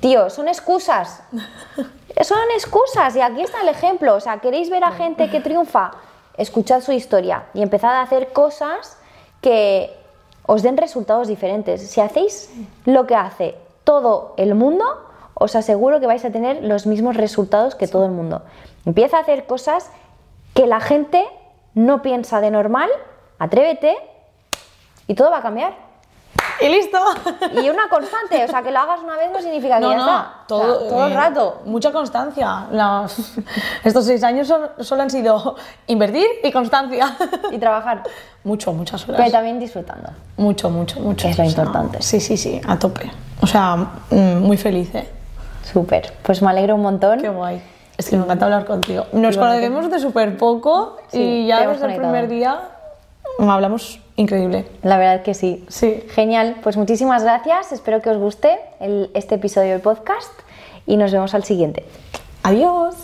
[SPEAKER 1] Tío, son excusas. Son excusas y aquí está el ejemplo. O sea, ¿queréis ver a gente que triunfa? Escuchad su historia y empezad a hacer cosas que os den resultados diferentes. Si hacéis lo que hace todo el mundo, os aseguro que vais a tener los mismos resultados que todo el mundo. Empieza a hacer cosas que la gente no piensa de normal, atrévete y todo va a cambiar.
[SPEAKER 2] Y listo.
[SPEAKER 1] Y una constante, o sea, que lo hagas una vez no significa que
[SPEAKER 2] No,
[SPEAKER 1] ya
[SPEAKER 2] no,
[SPEAKER 1] está. O sea,
[SPEAKER 2] todo,
[SPEAKER 1] todo el
[SPEAKER 2] eh,
[SPEAKER 1] rato.
[SPEAKER 2] Mucha constancia. Las- estos seis años son- solo han sido invertir y constancia.
[SPEAKER 1] Y trabajar,
[SPEAKER 2] mucho, muchas horas.
[SPEAKER 1] pero también disfrutando.
[SPEAKER 2] Mucho, mucho, mucho.
[SPEAKER 1] Que es lo
[SPEAKER 2] O sea,
[SPEAKER 1] importante.
[SPEAKER 2] Sí, sí, sí, a tope. O sea, mm, muy feliz, ¿eh?
[SPEAKER 1] Súper. Pues me alegro un montón.
[SPEAKER 2] Qué guay. Es que me encanta hablar contigo. Nos conocemos de súper poco
[SPEAKER 1] Sí,
[SPEAKER 2] y ya desde el primer día mm, hablamos increíble.
[SPEAKER 1] La verdad que sí.
[SPEAKER 2] Sí.
[SPEAKER 1] Genial. Pues muchísimas gracias. Espero que os guste el- este episodio del podcast y nos vemos al siguiente.
[SPEAKER 2] Adiós.